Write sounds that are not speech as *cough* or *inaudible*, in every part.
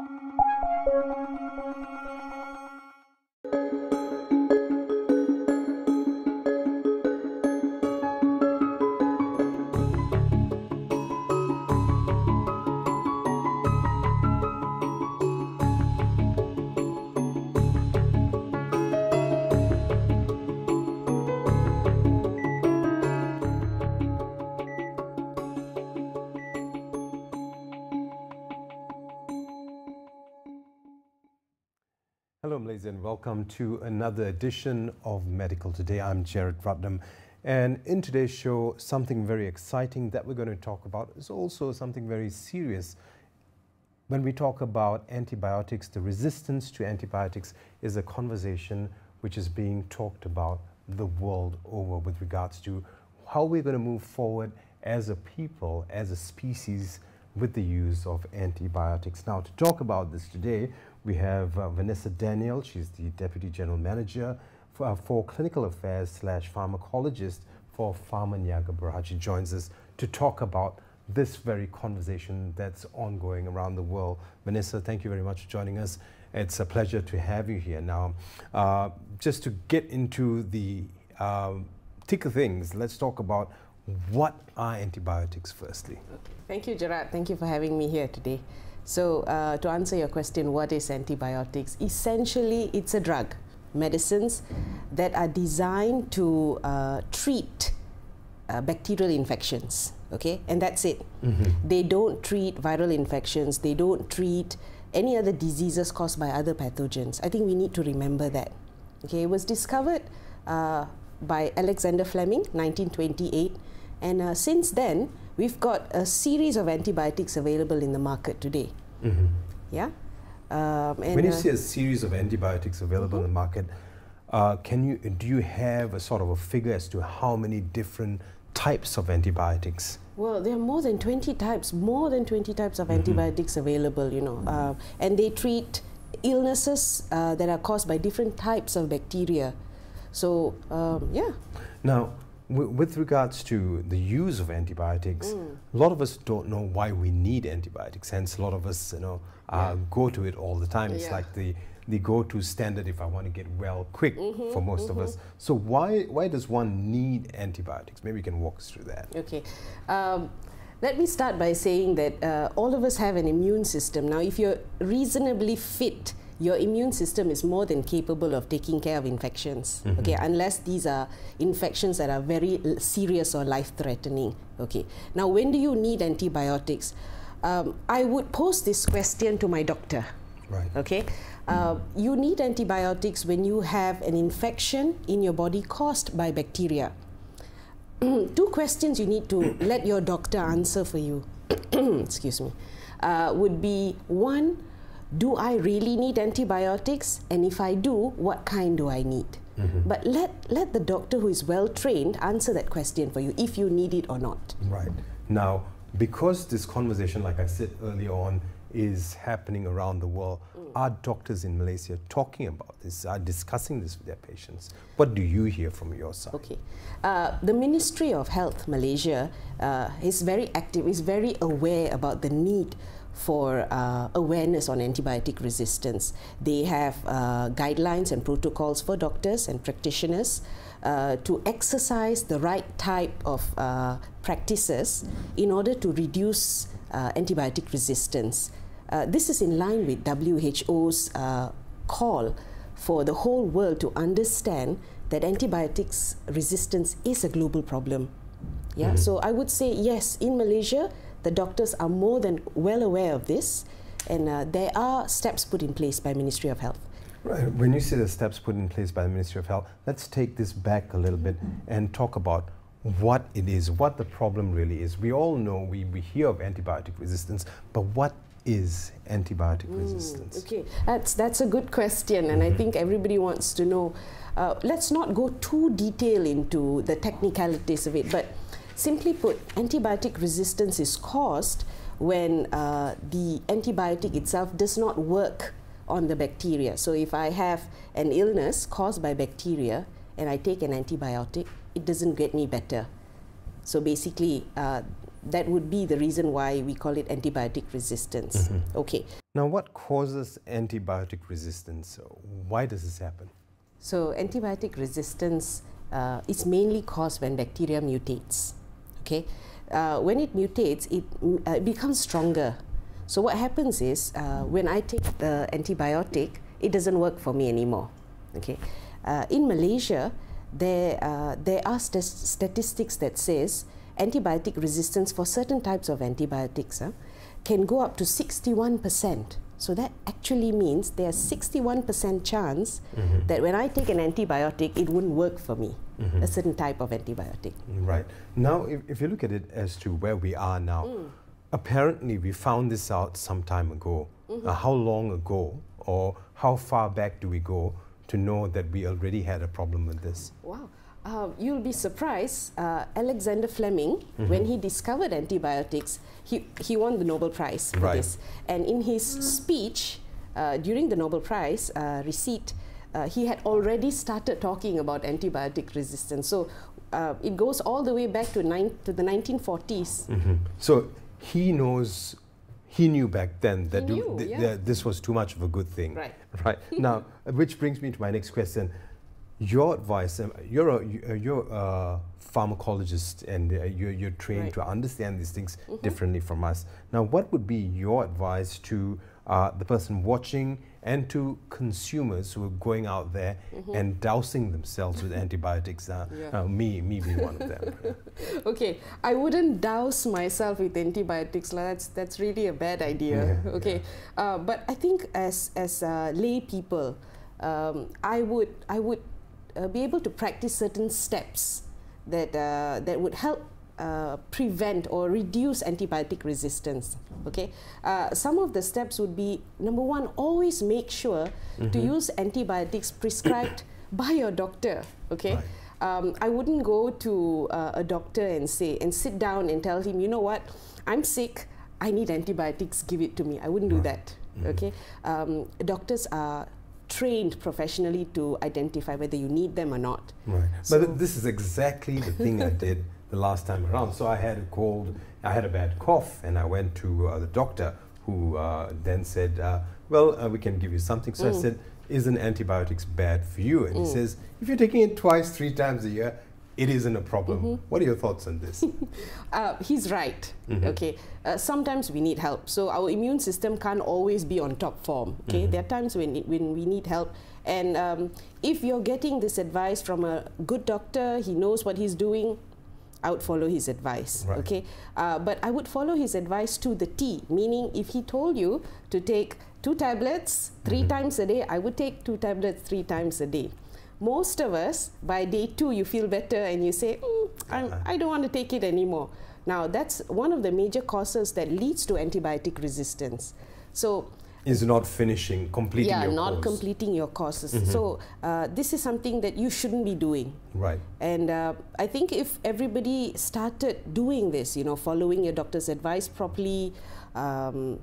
Malaysia, and welcome to another edition of Medical Today. I'm Jared Ratnam, and in today's show, something very exciting that we're going to talk about is also something very serious. When we talk about antibiotics, the resistance to antibiotics is a conversation which is being talked about the world over with regards to how we're going to move forward as a people, as a species, with the use of antibiotics. Now, to talk about this today, we have uh, Vanessa Daniel. She's the Deputy General Manager for, uh, for Clinical Affairs slash Pharmacologist for Pharmaniaga She joins us to talk about this very conversation that's ongoing around the world. Vanessa, thank you very much for joining us. It's a pleasure to have you here. Now, uh, just to get into the um, of things, let's talk about what are antibiotics firstly. Thank you, Gerard. Thank you for having me here today. So, uh, to answer your question, what is antibiotics? Essentially, it's a drug, medicines that are designed to uh, treat uh, bacterial infections. Okay, and that's it. Mm -hmm. They don't treat viral infections. They don't treat any other diseases caused by other pathogens. I think we need to remember that. Okay, it was discovered uh, by Alexander Fleming, 1928, and uh, since then we've got a series of antibiotics available in the market today. Mm -hmm. Yeah. Um, when you uh, say a series of antibiotics available mm -hmm. in the market, uh, can you do you have a sort of a figure as to how many different types of antibiotics? Well, there are more than 20 types, more than 20 types of mm -hmm. antibiotics available, you know, uh, and they treat illnesses uh, that are caused by different types of bacteria. So, um, yeah. Now, with regards to the use of antibiotics, mm. a lot of us don't know why we need antibiotics. Hence, a lot of us, you know, uh, yeah. go to it all the time. It's yeah. like the the go-to standard if I want to get well quick mm -hmm, for most mm -hmm. of us. Mm-hmm. So why why does one need antibiotics? Maybe you can walk us through that. Okay. Um, let me start by saying that uh, all of us have an immune system. Now, if you're reasonably fit, your immune system is more than capable of taking care of infections. Mm -hmm. Okay, unless these are infections that are very serious or life-threatening. Okay, now when do you need antibiotics? Um, I would pose this question to my doctor. Right. Okay, uh, you need antibiotics when you have an infection in your body caused by bacteria. *clears throat* Two questions you need to let your doctor answer for you. *clears throat* Excuse me. Uh, would be one do I really need antibiotics? And if I do, what kind do I need? Mm -hmm. But let, let the doctor who is well trained answer that question for you if you need it or not. Right. Now, because this conversation, like I said earlier on, is happening around the world, mm. are doctors in Malaysia talking about this, are discussing this with their patients? What do you hear from your side? Okay. Uh, the Ministry of Health Malaysia uh, is very active, is very aware about the need for uh, awareness on antibiotic resistance. They have uh, guidelines and protocols for doctors and practitioners uh, to exercise the right type of uh, practices in order to reduce uh, antibiotic resistance. Uh, this is in line with WHO's call for the whole world to understand that antibiotics resistance is a global problem. Yeah, mm -hmm. so I would say yes, in Malaysia, the doctors are more than well aware of this, and uh, there are steps put in place by Ministry of Health. Right. When you say the steps put in place by the Ministry of Health, let's take this back a little bit and talk about what it is, what the problem really is. We all know, we, we hear of antibiotic resistance, but what is antibiotic mm, resistance? Okay, that's, that's a good question, and mm -hmm. I mm-hmm. think everybody wants to know. Uh, let's not go too detail into the technicalities of it, but Simply put, antibiotic resistance is caused when uh, the antibiotic itself does not work on the bacteria. So if I have an illness caused by bacteria and I take an antibiotic, it doesn't get me better. So basically, uh, that would be the reason why we call it antibiotic resistance. Mm -hmm. Okay. Now, what causes antibiotic resistance? Why does this happen? So, antibiotic resistance uh, is mainly caused when bacteria mutates. Okay. Uh, when it mutates, it, uh, it, becomes stronger. So, what happens is uh, when I take the antibiotic, it doesn't work for me anymore. Okay. Uh, in Malaysia, there, uh, there are st statistics that says antibiotic resistance for certain types of antibiotics uh, can go up to 61%. So that actually means there's 61% chance mm -hmm. that when I take an antibiotic, it wouldn't work for me, mm -hmm. a certain type of antibiotic. Right. Now, if, if, you look at it as to where we are now, mm. apparently we found this out some time ago. -hmm. Uh, how long ago or how far back do we go to know that we already had a problem with this? Wow. Uh, you'll be surprised, uh, Alexander Fleming, mm -hmm. when he discovered antibiotics, he, he won the Nobel Prize for right. this. And in his speech uh, during the Nobel Prize uh, receipt, uh, he had already started talking about antibiotic resistance. So uh, it goes all the way back to, nine, to the 1940s. Mm -hmm. So he knows he knew back then that knew, th yeah. th this was too much of a good thing. Right. *laughs* Right. now, which brings me to my next question. Your advice, um, you're a, uh, you're a pharmacologist and uh, you're, you're, trained right. to understand these things mm -hmm. differently from us. Now, what would be your advice to uh, the person watching and to consumers who are going out there mm -hmm. and dousing themselves with antibiotics. Uh, yeah. uh, me, me being one of them. *laughs* okay, I wouldn't douse myself with antibiotics. That's that's really a bad idea. Yeah, *laughs* okay, yeah. Uh, but I think as as uh, lay people, um, I would I would uh, be able to practice certain steps that uh, that would help uh, prevent or reduce antibiotic resistance. Okay, uh, some of the steps would be number one, always make sure mm -hmm. to mm-hmm. use antibiotics prescribed *coughs* by your doctor. Okay. Right. Um, I wouldn't go to uh, a doctor and say and sit down and tell him, you know what, I'm sick, I need antibiotics, give it to me. I wouldn't right. do that. Mm -hmm. Okay, um, doctors are trained professionally to identify whether you need them or not. Right. So but this is exactly the thing I did the last time around. So I had a cold, I had a bad cough, and I went to uh, the doctor, who uh, then said, uh, "Well, uh, we can give you something." So mm. I said, "Isn't antibiotics bad for you?" And mm. he says, "If you're taking it twice, three times a year." It isn't a problem. Mm -hmm. What are your thoughts on this? *laughs* Uh, he's right. -hmm. Okay. Uh, sometimes we need help. So our immune system can't always be on top form. Okay. -hmm. There are times when, when we need help. And um, if you're getting this advice from a good doctor, he knows what he's doing, I would follow his advice. Right. Okay, uh, but I would follow his advice to the T. Meaning, if he told you to take two tablets 3 mm -hmm. times a day, I would take two tablets three times a day. Most of us, by day two, you feel better and you say, mm, I don't want to take it anymore. Now, that's one of the major causes that leads to antibiotic resistance. So is not finishing, completing your yeah, not course. completing your courses. Mm -hmm. So uh, this is something that you shouldn't be doing. Right. And uh, I think if everybody started doing this, you know, following your doctor's advice properly, um,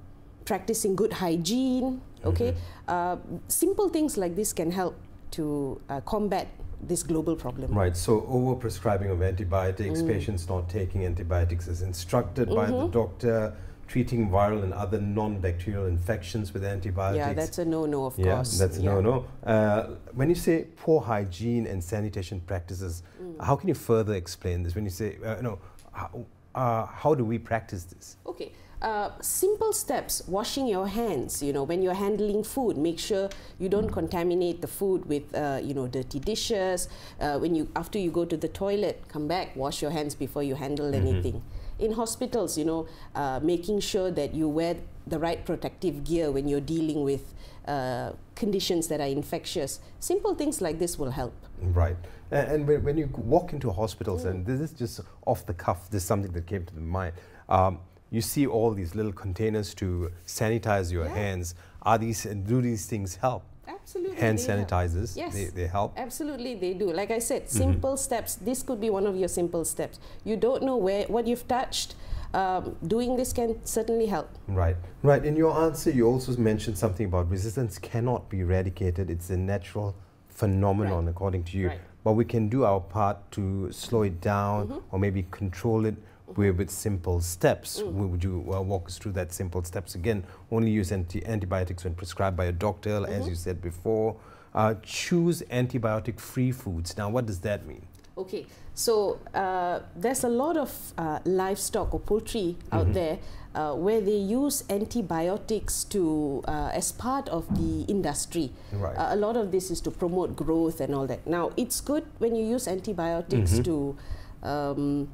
practicing good hygiene, okay, mm -hmm. uh, simple things like this can help to uh, combat this global problem. Right, so overprescribing of antibiotics, mm. patients not taking antibiotics as instructed -hmm. by the mm-hmm. doctor, treating viral and other non-bacterial infections with antibiotics. Yeah, that's a no-no, of yeah, course. That's a yeah. no-no. Uh, when you say poor hygiene and sanitation practices, mm. how can you further explain this? When you say, uh, no, how, uh, how do we practice this? Okay. Uh, simple steps washing your hands you know when you're handling food make sure you don't contaminate the food with uh, you know dirty dishes uh, when you after you go to the toilet come back wash your hands before you handle mm -hmm. anything in hospitals, you know, uh, making sure that you wear the right protective gear when you're dealing with uh, conditions that are infectious. Simple things like this will help. Right. And, and when you walk into hospitals, mm. and this is just off the cuff, this is something that came to the mind. Um, you see all these little containers to sanitize your yeah. hands. Are these, do these things help? Absolutely. Hand sanitizers, yes. they, they help? Absolutely, they do. Like I said, mm-hmm. simple mm -hmm. steps. This could be one of your simple steps. You don't know where what you've touched. Um, doing this can certainly help. Right, right. In your answer, you also mentioned something about resistance cannot be eradicated. It's a natural phenomenon, right. according to you. Right. But we can do our part to slow it down mm -hmm. or maybe control it with, with simple steps. Mm. Would you uh, walk us through that simple steps again? Only use anti antibiotics when prescribed by a doctor, mm -hmm. as mm-hmm. you said before. Uh, choose antibiotic-free foods. Now, what does that mean? Okay, so uh, there's a lot of uh, livestock or poultry out mm -hmm. there uh, where they use antibiotics to uh, as part of the industry. Right. Uh, a lot of this is to promote growth and all that. Now, it's good when you use antibiotics mm -hmm. to um,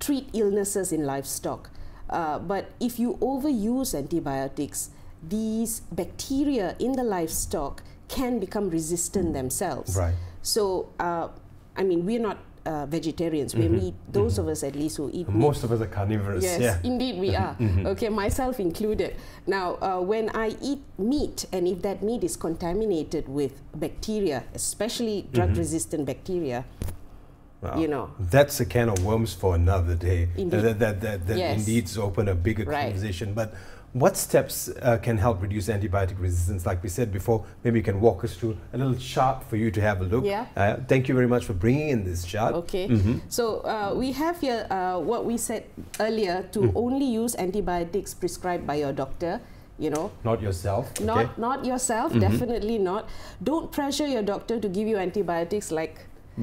treat illnesses in livestock. Uh, but if you overuse antibiotics, these bacteria in the livestock can become resistant themselves. Right. So, uh, I mean, we're not uh, vegetarians. Mm -hmm. We mm-hmm. meat, those mm -hmm. of us at least who eat meat. Most of us are carnivorous. Yes, yeah. indeed we are. Mm -hmm. Okay, myself included. Now, uh, when I eat meat, and if that meat is contaminated with bacteria, especially drug-resistant mm-hmm. bacteria, Wow. You know, that's a can of worms for another day. Indeed. That, that, that, that yes. indeed open a bigger right. conversation. But what steps uh, can help reduce antibiotic resistance? Like we said before, maybe you can walk us through a little chart for you to have a look. Yeah. Uh, thank you very much for bringing in this chart. Okay. Mm -hmm. So uh, we have here uh, what we said earlier to mm. only use antibiotics prescribed by your doctor you know not yourself not okay. not yourself mm -hmm. definitely not don't pressure your doctor to give you antibiotics like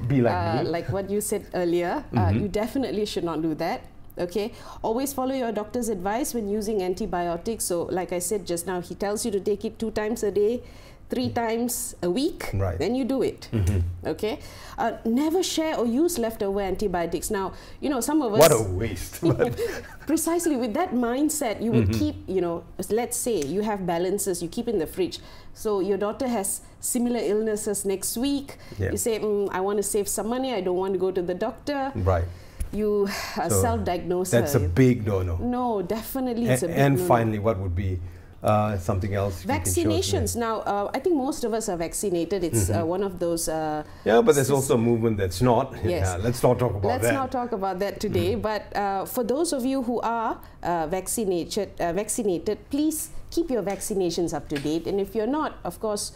be like uh, me. Like what you said earlier, mm -hmm. you definitely should not do that. Okay, always follow your doctor's advice when using antibiotics. So, like I said just now, he tells you to take it two times a day three times a week, right. then you do it. Mm -hmm. Okay. Uh, never share or use leftover antibiotics. Now, you know, some of us. What a waste. *laughs* precisely with that mindset, you would mm -hmm. keep, you know, let's say you have balances, you keep in the fridge. So your daughter has similar illnesses next week. Yeah. You say, mm, I want to save some money. I don't want to go to the doctor. Right you uh, so self-diagnose That's her. a big no-no. No, definitely it's a, a big And no -no. finally, what would be uh, something else. Vaccinations. Now, uh, I think most of us are vaccinated. It's mm -hmm. uh, one of those. Uh, yeah, but there's also a movement that's not. *laughs* Yes. Yeah, let's not talk about let's that. Let's not talk about that today. Mm. But uh, for those of you who are uh, vaccinated, vaccinated, please keep your vaccinations up to date. And if you're not, of course.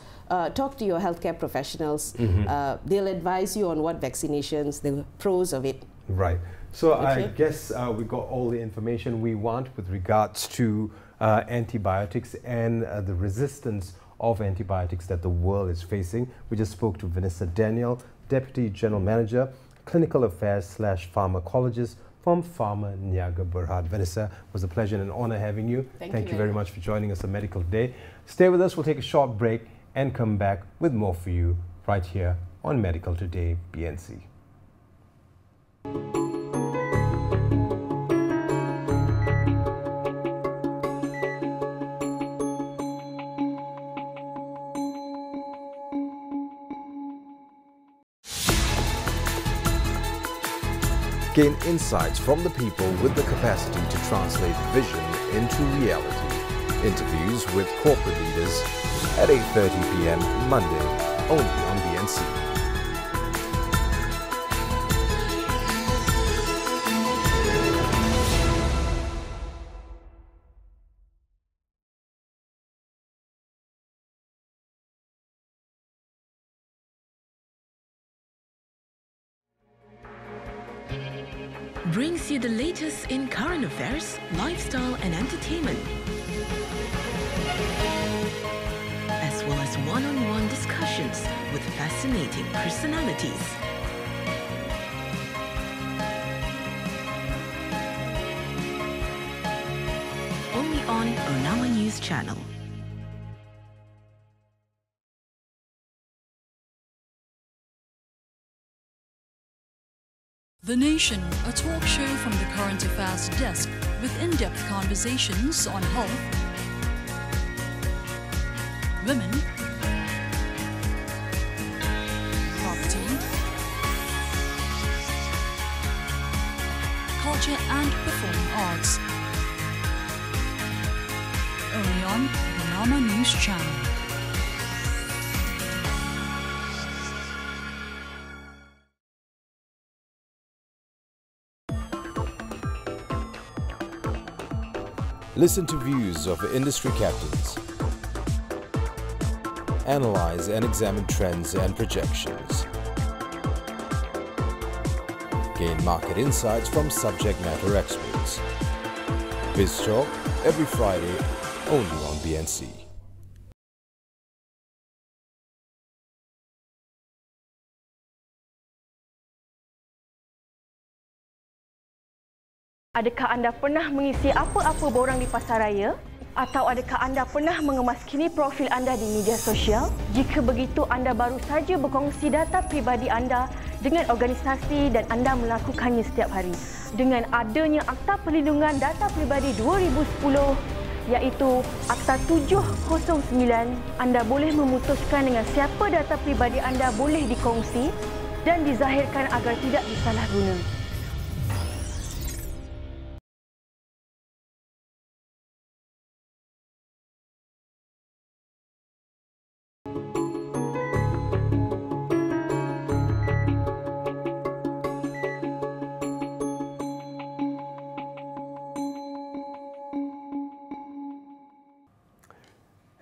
talk to your healthcare professionals. Mm -hmm. they'll advise you on what vaccinations, the pros of it. Right. So okay. I guess we got all the information we want with regards to uh, antibiotics and uh, the resistance of antibiotics that the world is facing. We just spoke to Vanessa Daniel, Deputy General Manager, Clinical Affairs slash Pharmacologist from Pharmaniaga Berhad. Vanessa, it was a pleasure and an honor having you. Thank, Thank you, you very much for joining us on Medical Day. Stay with us. We'll take a short break and come back with more for you right here on Medical Today BNC. Gain insights from the people with the capacity to translate vision into reality. Interviews with corporate leaders at 8.30 p.m. Monday, only on BNC. Brings you the latest in current affairs, lifestyle, and entertainment. As well as one-on-one -on -one discussions with fascinating personalities. Only on Bernama News Channel. The Nation, a talk show from the current affairs desk with in-depth conversations on health, women, property, culture and performing arts. Only on Bernama News Channel. Listen to views of industry captains. Analyze and examine trends and projections. Gain market insights from subject matter experts. Biz Talk every Friday only on BNC. Adakah anda pernah mengisi apa-apa borang di pasaraya? Atau adakah anda pernah mengemaskini profil anda di media sosial? Jika begitu, anda baru saja berkongsi data pribadi anda dengan organisasi dan anda melakukannya setiap hari. Dengan adanya Akta Perlindungan Data Pribadi 2010 iaitu Akta 709, anda boleh memutuskan dengan siapa data pribadi anda boleh dikongsi dan dizahirkan agar tidak disalahguna.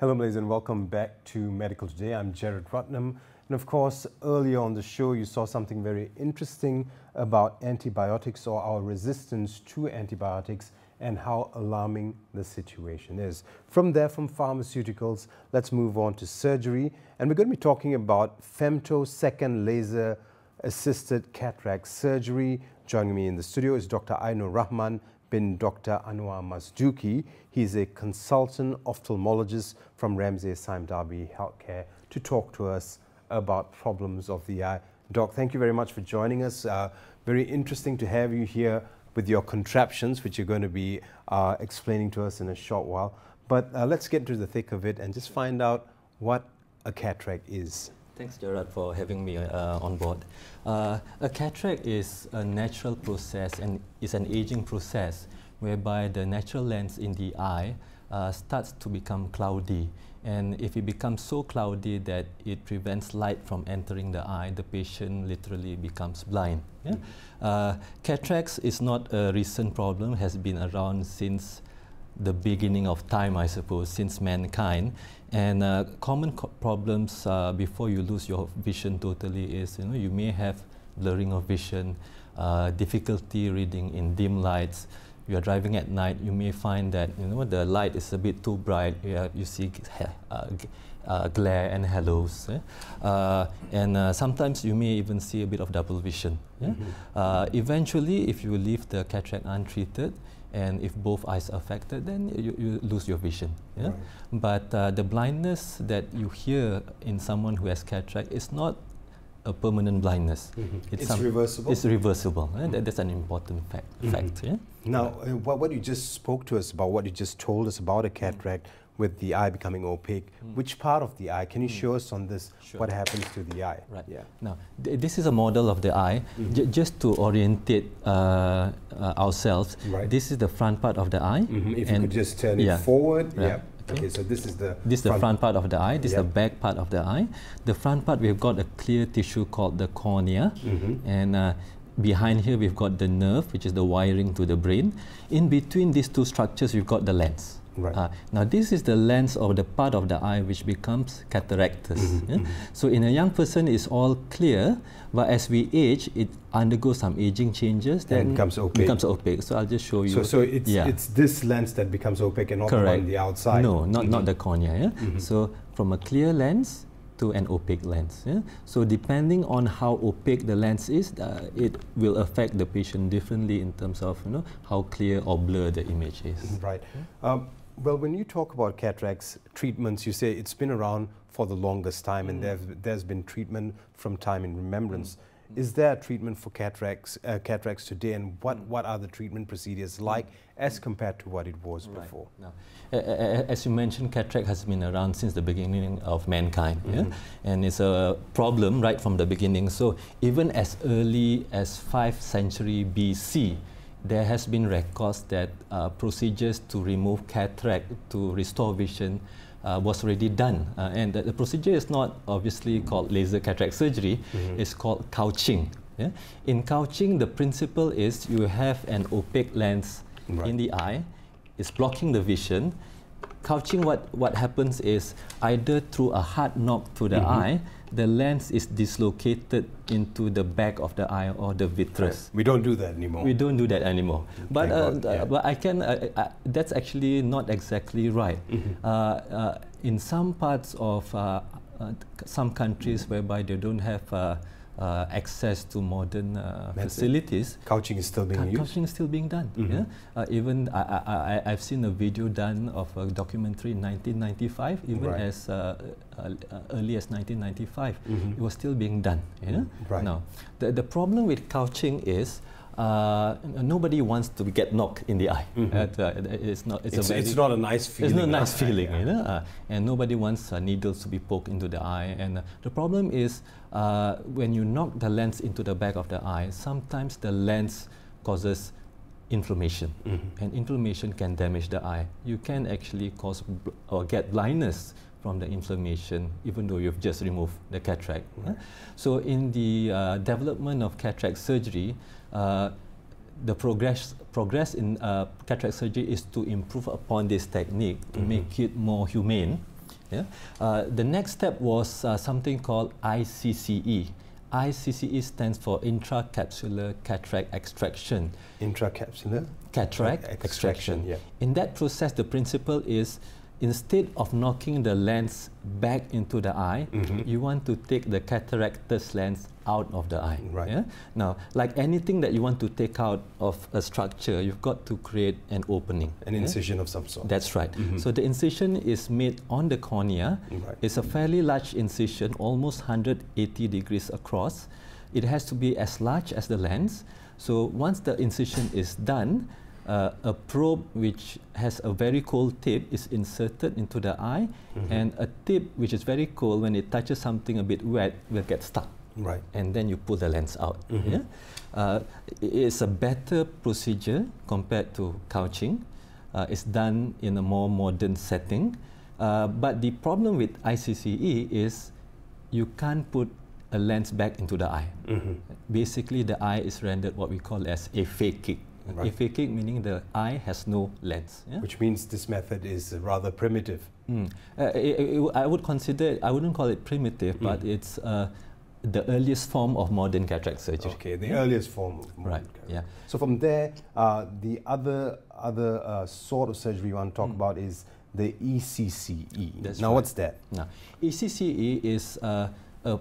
Hello, ladies, and welcome back to Medical Today. I'm Jared Ratnam. And of course, earlier on the show, you saw something very interesting about antibiotics or our resistance to antibiotics and how alarming the situation is. From there, from pharmaceuticals, let's move on to surgery. And we're going to be talking about femtosecond laser assisted cataract surgery. Joining me in the studio is Dr. Ainur Rahman, bin Dr. Anwar Mazduki. He's a consultant ophthalmologist from Ramsay Sime Darby Healthcare to talk to us about problems of the eye. Doc, thank you very much for joining us. Uh, very interesting to have you here with your contraptions, which you're going to be uh, explaining to us in a short while. But uh, let's get to the thick of it and just find out what a cataract is. Thanks, Gerard, for having me uh, on board. Uh, a cataract is a natural process and is an aging process whereby the natural lens in the eye uh, starts to become cloudy. And if it becomes so cloudy that it prevents light from entering the eye, the patient literally becomes blind. Yeah? -hmm. cataracts is not a recent problem, has been around since the beginning of time, I suppose, since mankind. And uh, common co problems uh, before you lose your vision totally is, you know, you may have blurring of vision, uh, difficulty reading in dim lights. You are driving at night, you may find that, you know, the light is a bit too bright. You, have, you see uh, uh, glare and halos. Eh? Uh, and uh, sometimes you may even see a bit of double vision. Yeah? Mm -hmm. eventually, if you leave the cataract untreated, and if both eyes are affected, then you, you lose your vision. Yeah? Right. But uh, the blindness that you hear in someone who has cataract is not a permanent blindness. Mm -hmm. It's, it's reversible. It's reversible. Mm that, that's an important fact. Mm -hmm. fact yeah? Now, uh, what, what you just spoke to us about, what you just told us about a cataract, with the eye becoming opaque. Mm. Which part of the eye? Can you mm. show us on this sure. what happens to the eye? Right. Yeah. Now, th this is a model of the eye. -hmm. just to orientate uh, uh, ourselves, right. this is the front part of the eye. -hmm. If you could just turn yeah. it forward. Right. Yeah. Okay. so this is the this is the front part of the eye. This yep. is the back part of the eye. The front part we've got a clear tissue called the cornea, -hmm. and uh, behind here we've got the nerve, which is the wiring to the brain. In between these two structures, we've got the lens. Right. Uh, now, this is the lens of the part of the eye which becomes cataractous. Mm -hmm, yeah? mm -hmm. So, in a young person, it's all clear, but as we age, it undergoes some aging changes. Then becomes opaque. Becomes opaque. So, I'll just show you. So, so it's, yeah. it's this lens that becomes opaque and not Correct. on the outside. No, not, mm -hmm. not the cornea. Yeah? Mm-hmm. So, from a clear lens, to an opaque lens. Yeah? So depending on how opaque the lens is, uh, it will affect the patient differently in terms of you know how clear or blur the image is. Right. Um, well, when you talk about cataracts treatments, you say it's been around for the longest time mm. and there's, there's been treatment from time in remembrance. Mm. Is there a treatment for cataracts, uh, cataracts today and what, mm. what are the treatment procedures like as compared to what it was right. before? No. Uh, as you mentioned, cataract has been around since the beginning of mankind. -hmm. Yeah? Mm-hmm. And it's a problem right from the beginning. So even as early as 5th century BC, there has been records that uh, procedures to remove cataract to restore vision uh, was already done. Uh, and the, the, procedure is not obviously called laser cataract surgery, mm -hmm. it's called couching. Yeah? In couching, the principle is you have an opaque lens right. in the eye, it's blocking the vision. couching, what, what happens is either through a hard knock to the mm -hmm. eye, the lens is dislocated into the back of the eye or the vitreous. Right. We don't do that anymore. We don't do that anymore. But, uh, yeah. but I can, uh, uh, that's actually not exactly right. Mm -hmm. in some parts of some countries whereby they don't have uh, access to modern uh, facilities. Couching is still being used. Couching is still being done. Mm -hmm. Yeah, uh, even I, I, I've seen a video done of a documentary in 1995, even right. as uh, uh, early as 1995, mm -hmm. it was still being done. You know. Right. Now, the the problem with couching is uh, nobody wants to get knocked in the eye. Mm -hmm. uh, it's not. It's, it's, a very, it's not a nice feeling. It's not a nice feeling, yeah. you know. Uh, and nobody wants uh, needles to be poked into the eye. And uh, the problem is uh, when you knock the lens into the back of the eye, sometimes the lens causes inflammation, mm -hmm. and inflammation can damage the eye. You can actually cause or get blindness from the inflammation, even though you've just removed the cataract. Right. So in the development of cataract surgery. Uh, the progress progress in uh, cataract surgery is to improve upon this technique to mm -hmm. make it more humane. Yeah. Uh, the next step was uh, something called ICCE. ICCE stands for intracapsular cataract extraction. Intracapsular cataract extraction. extraction. Yeah. In that process, the principle is instead of knocking the lens back into the eye, mm -hmm. you want to take the cataractous lens out of the eye. Right. Yeah? Now, like anything that you want to take out of a structure, you've got to create an opening. An yeah? incision of some sort. That's right. Mm -hmm. So the incision is made on the cornea. Right. It's a fairly large incision, almost 180 degrees across. It has to be as large as the lens. So once the incision is done, uh, a probe which has a very cold tip is inserted into the eye, mm -hmm. and a tip which is very cold, when it touches something a bit wet, will get stuck. Right. And then you pull the lens out. Mm -hmm. yeah? uh, it's a better procedure compared to couching. Uh, it's done in a more modern setting. Uh, but the problem with ICCE is you can't put a lens back into the eye. Mm -hmm. Basically, the eye is rendered what we call as a aphakic. Right. Aphakic meaning the eye has no lens. Yeah? Which means this method is rather primitive. Mm. Uh, it, it, I would consider, I wouldn't call it primitive, mm. but it's uh, the earliest form of modern cataract surgery. Okay, the yeah. earliest form of right. Cataract. Yeah. So from there, uh, the other other uh, sort of surgery you want to talk mm. about is the ECCE. That's now, right. what's that? Now, ECCE is uh, a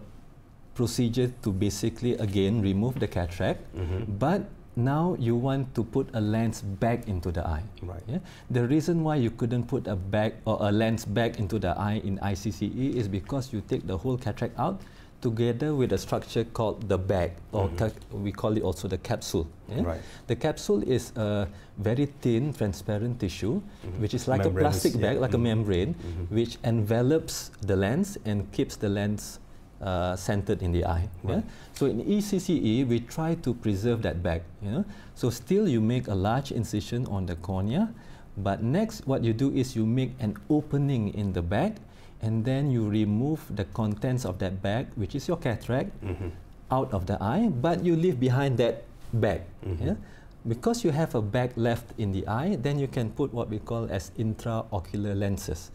procedure to basically again remove the cataract, -hmm. but now you want to put a lens back into the eye. Right. Yeah? The reason why you couldn't put a back or a lens back into the eye in ICCE is because you take the whole cataract out together with a structure called the bag, or mm -hmm. we call it also the capsule. Yeah? Right. The capsule is a very thin, transparent tissue, mm -hmm. which is like a plastic bag, yeah. like mm -hmm. a membrane, mm-hmm. which envelops the lens and keeps the lens uh, centered in the eye. Right. Yeah? So in ECCE, we try to preserve that back. You know? So still you make a large incision on the cornea, but next what you do is you make an opening in the back and then you remove the contents of that bag, which is your cataract, mm -hmm. out of the eye, but you leave behind that bag. Mm -hmm. yeah? Because you have a bag left in the eye, then you can put what we call as intraocular lenses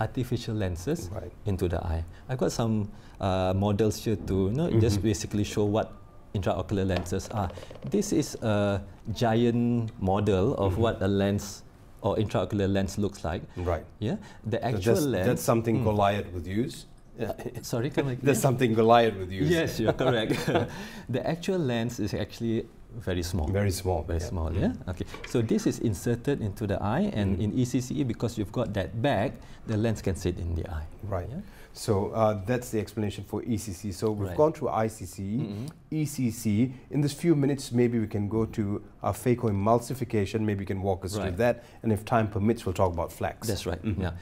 artificial lenses right. into the eye. I've got some uh, models here to you know, mm -hmm. just basically show what intraocular lenses are. This is a giant model of mm -hmm. what a lens or intraocular lens looks like. Right. Yeah. The actual that's, lens. That's something mm. Goliath would use. Uh, sorry, can *laughs* I? That's yeah. something Goliath would use. Yes, you're correct. *laughs* *laughs* the actual lens is actually very small. Very small. Very yeah. small, yeah? Okay. So this is inserted into the eye and mm. in ECCE, because you've got that bag, the lens can sit in the eye. Right. Yeah? So uh, that's the explanation for ECC. So we've right. gone through ICC, mm -hmm. ECC. In this few minutes, maybe we can go to uh, phacoemulsification. Maybe you can walk us right. through that. And if time permits, we'll talk about FLACS. That's right. Mm -hmm. Yeah.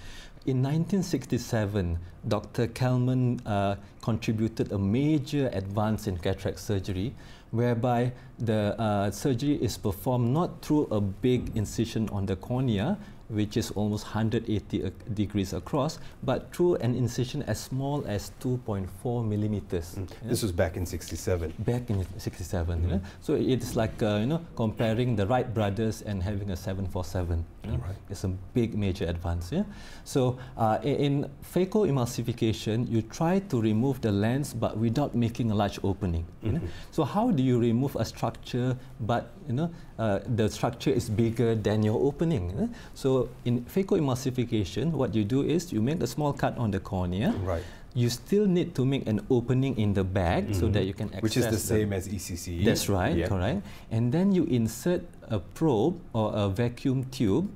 In 1967, Dr. Kelman uh, contributed a major advance in cataract surgery whereby the uh, surgery is performed not through a big incision on the cornea, which is almost 180 degrees across, but through an incision as small as 2.4 millimeters. Mm. Yeah? This was back in 67. Back in 67. Mm. So it's like, uh, you know, comparing the Wright brothers and having a 747. You know? right. It's a big major advance. Yeah? So uh, in, phacoemulsification, you try to remove the lens but without making a large opening. Mm -hmm. you know? Mm-hmm. So how do you remove a structure but you know, uh, the structure is bigger than your opening? You know? So in phacoemulsification, what you do is you make a small cut on the cornea. Right you still need to make an opening in the back mm -hmm. so mm-hmm. that you can access Which is the, the same as ECC. That's right, yeah. correct. And then you insert a probe or a vacuum tube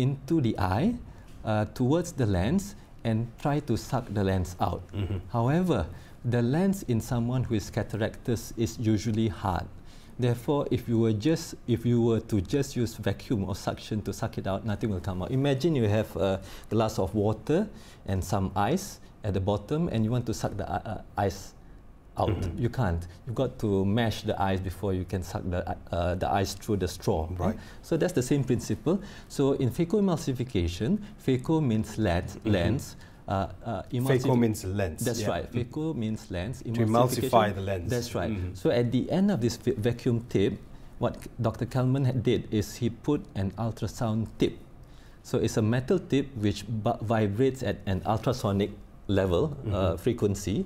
into the eye uh, towards the lens and try to suck the lens out. Mm -hmm. However, the lens in someone who is cataractous is usually hard. Therefore, if you were just if you were to just use vacuum or suction to suck it out, nothing will come out. Imagine you have a glass of water and some ice at the bottom, and you want to suck the uh, uh, ice out. Mm -hmm. You can't. You've got to mash the ice before you can suck the uh, the ice through the straw. Right. So that's the same principle. So in phacoemulsification, phaco means lens. Mm -hmm. lens uh, uh, phaco means lens. That's yeah. right. Phaco mm. means lens. To emulsify the lens. That's right. Mm -hmm. So at the end of this vacuum tip, what Dr. Kelman did is he put an ultrasound tip. So it's a metal tip which vibrates at an ultrasonic level, mm -hmm. uh, frequency,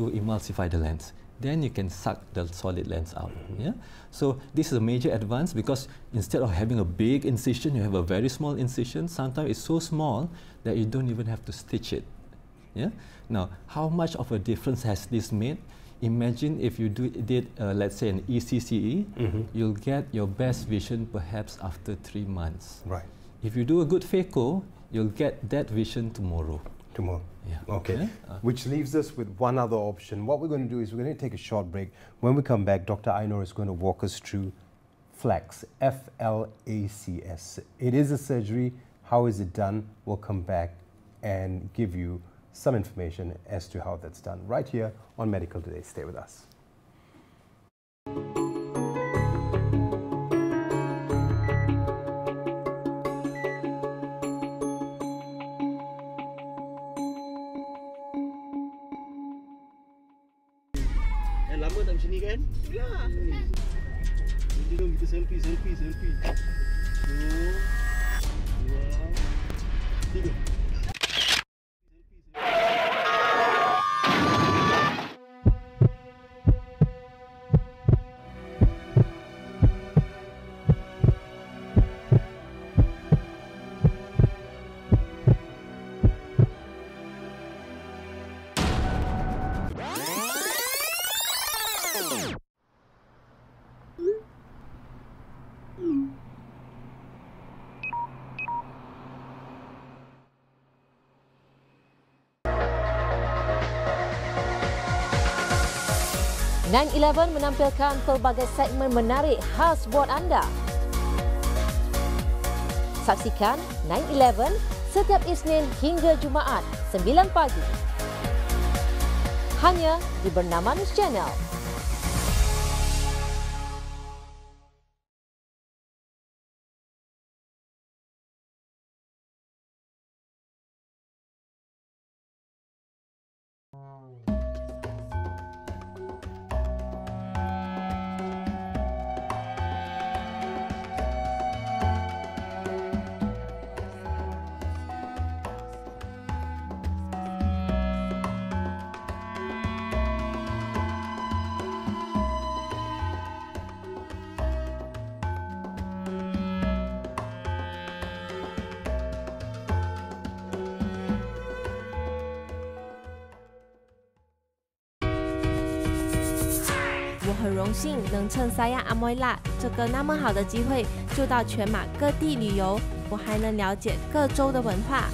to emulsify the lens. Then you can suck the solid lens out. Mm -hmm. Yeah. So this is a major advance because instead of having a big incision, you have a very small incision. Sometimes it's so small that you don't even have to stitch it. Yeah? Now, how much of a difference has this made? Imagine if you do, did, uh, let's say, an ECCE, mm-hmm. you'll get your best vision perhaps after three months. Right. If you do a good phaco, you'll get that vision tomorrow. Tomorrow. Yeah. Okay. Uh, Which leaves us with one other option. What we're going to do is we're going to take a short break. When we come back, Dr. Ainur is going to walk us through FLACS, F L A C S. It is a surgery how is it done? We'll come back and give you some information as to how that's done right here on Medical Today. Stay with us. 911 menampilkan pelbagai segmen menarik khas buat anda. Saksikan 911 setiap Isnin hingga Jumaat 9 pagi. Hanya di Bernama News Channel. 趁 saya Amoyla 这个那么好的机会，就到全马各地旅游，我还能了解各州的文化。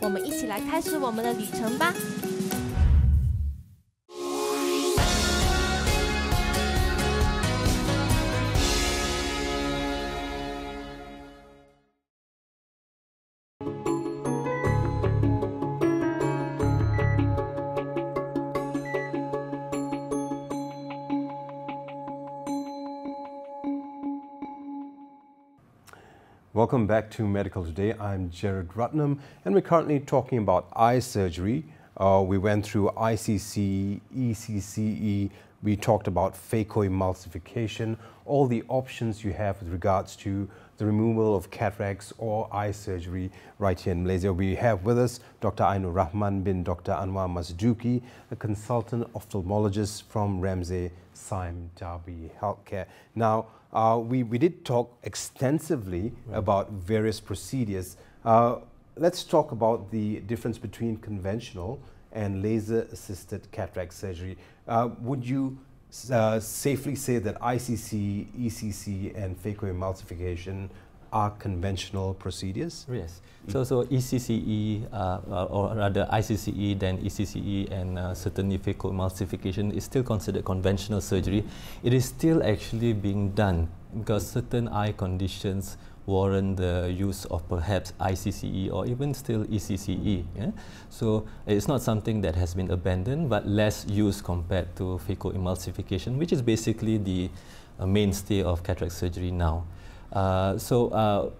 我们一起来开始我们的旅程吧。Welcome back to Medical Today. I'm Jared Ratnam, and we're currently talking about eye surgery. Uh, we went through ICC, ECCE, we talked about phacoemulsification, all the options you have with regards to the removal of cataracts or eye surgery right here in Malaysia. We have with us Dr. Ainur Rahman bin Dr. Anwar Mazduki, a consultant ophthalmologist from Ramsay Sime Darby Healthcare. Now, uh, we, we did talk extensively right. about various procedures. Uh, let's talk about the difference between conventional and laser-assisted cataract surgery. Uh, would you uh, safely say that ICC, ECC, and phacoemulsification are conventional procedures? Yes. So, so ECCE, uh, uh, or rather ICCE, then ECCE, and uh, certainly emulsification is still considered conventional surgery. It is still actually being done because certain eye conditions warrant the use of perhaps ICCE or even still ECCE. Yeah? So it's not something that has been abandoned, but less used compared to phacoemulsification, which is basically the uh, mainstay of cataract surgery now. Uh, so uh,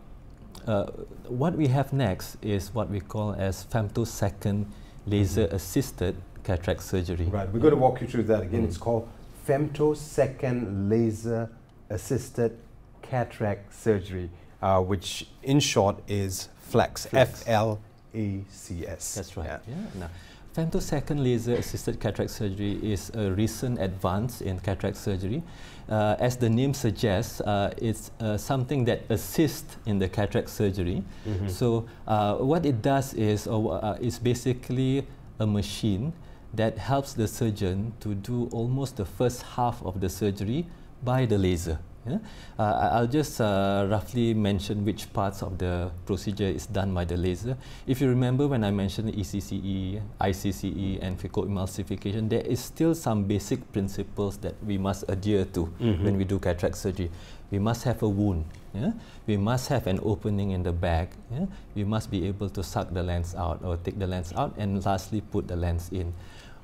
uh what we have next is what we call as femtosecond laser-assisted cataract surgery. Right, we're going to walk you through that again. Mm. It's called femtosecond laser-assisted cataract surgery uh, which in short is FLACS, F-L-A-C-S. That's right. Yeah. yeah. Now, femtosecond laser assisted cataract surgery is a recent advance in cataract surgery. Uh, as the name suggests, uh, it's uh, something that assists in the cataract surgery. Mm -hmm. So uh, what it does is, uh, is basically a machine that helps the surgeon to do almost the first half of the surgery by the laser. Yeah? Uh, I'll just uh, roughly mention which parts of the procedure is done by the laser. If you remember when I mentioned ECCE, ICCE and phacoemulsification, there is still some basic principles that we must adhere to mm -hmm. when we do cataract surgery. We must have a wound. Yeah? We must have an opening in the back. Yeah? We must be able to suck the lens out or take the lens out and lastly put the lens in.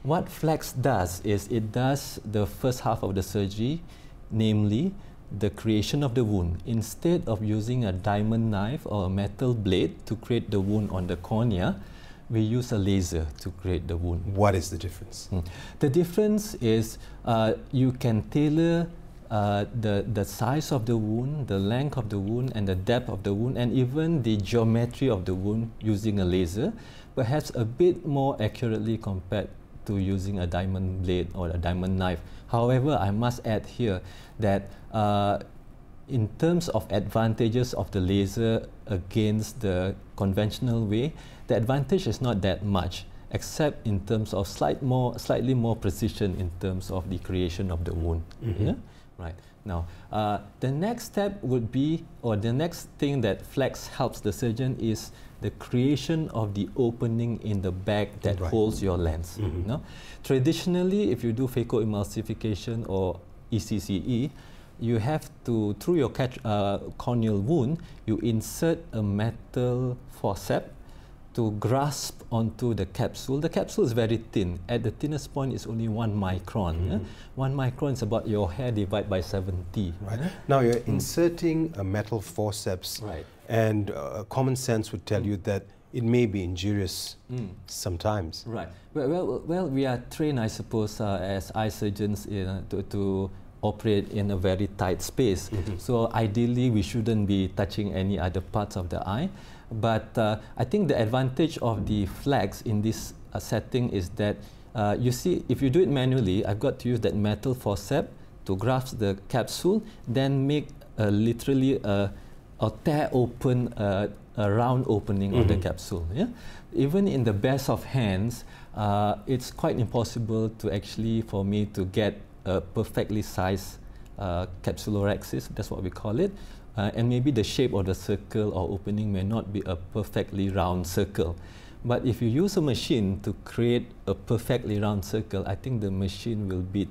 What FLACS does is it does the first half of the surgery, namely the creation of the wound. Instead of using a diamond knife or a metal blade to create the wound on the cornea, we use a laser to create the wound. What is the difference? Mm. The difference is uh, you can tailor uh, the, the size of the wound, the length of the wound, and the depth of the wound, and even the geometry of the wound using a laser, perhaps a bit more accurately compared to using a diamond blade or a diamond knife. However, I must add here that uh, in terms of advantages of the laser against the conventional way, the advantage is not that much, except in terms of slight more, slightly more precision in terms of the creation of the wound. Mm -hmm. Yeah? Right. Now, uh, the next step would be, or the next thing that FLACS helps the surgeon is the creation of the opening in the bag that right. holds your lens. Mm -hmm. no? Traditionally, if you do phacoemulsification or ECCE, you have to, through your uh, corneal wound, you insert a metal forceps to grasp onto the capsule. The capsule is very thin. At the thinnest point, it's only one micron. Mm -hmm. yeah? One micron is about your hair divided by 70. Right. Yeah? Now you're mm. inserting a metal forceps, right. And uh, common sense would tell you that it may be injurious mm. sometimes. Right. Well, well, well, we are trained, I suppose, uh, as eye surgeons uh, to, to operate in a very tight space. Mm -hmm. So ideally, we shouldn't be touching any other parts of the eye. But uh, I think the advantage of the FLACS in this uh, setting is that uh, you see, if you do it manually, I've got to use that metal forceps to grasp the capsule, then make literally a, a tear open a round opening mm -hmm. of the mm-hmm. capsule. Yeah? Even in the best of hands, uh, it's quite impossible to actually for me to get a perfectly sized uh, capsulorhexis, that's what we call it. Uh, and maybe the shape of the circle or opening may not be a perfectly round circle. But if you use a machine to create a perfectly round circle, I think the machine will beat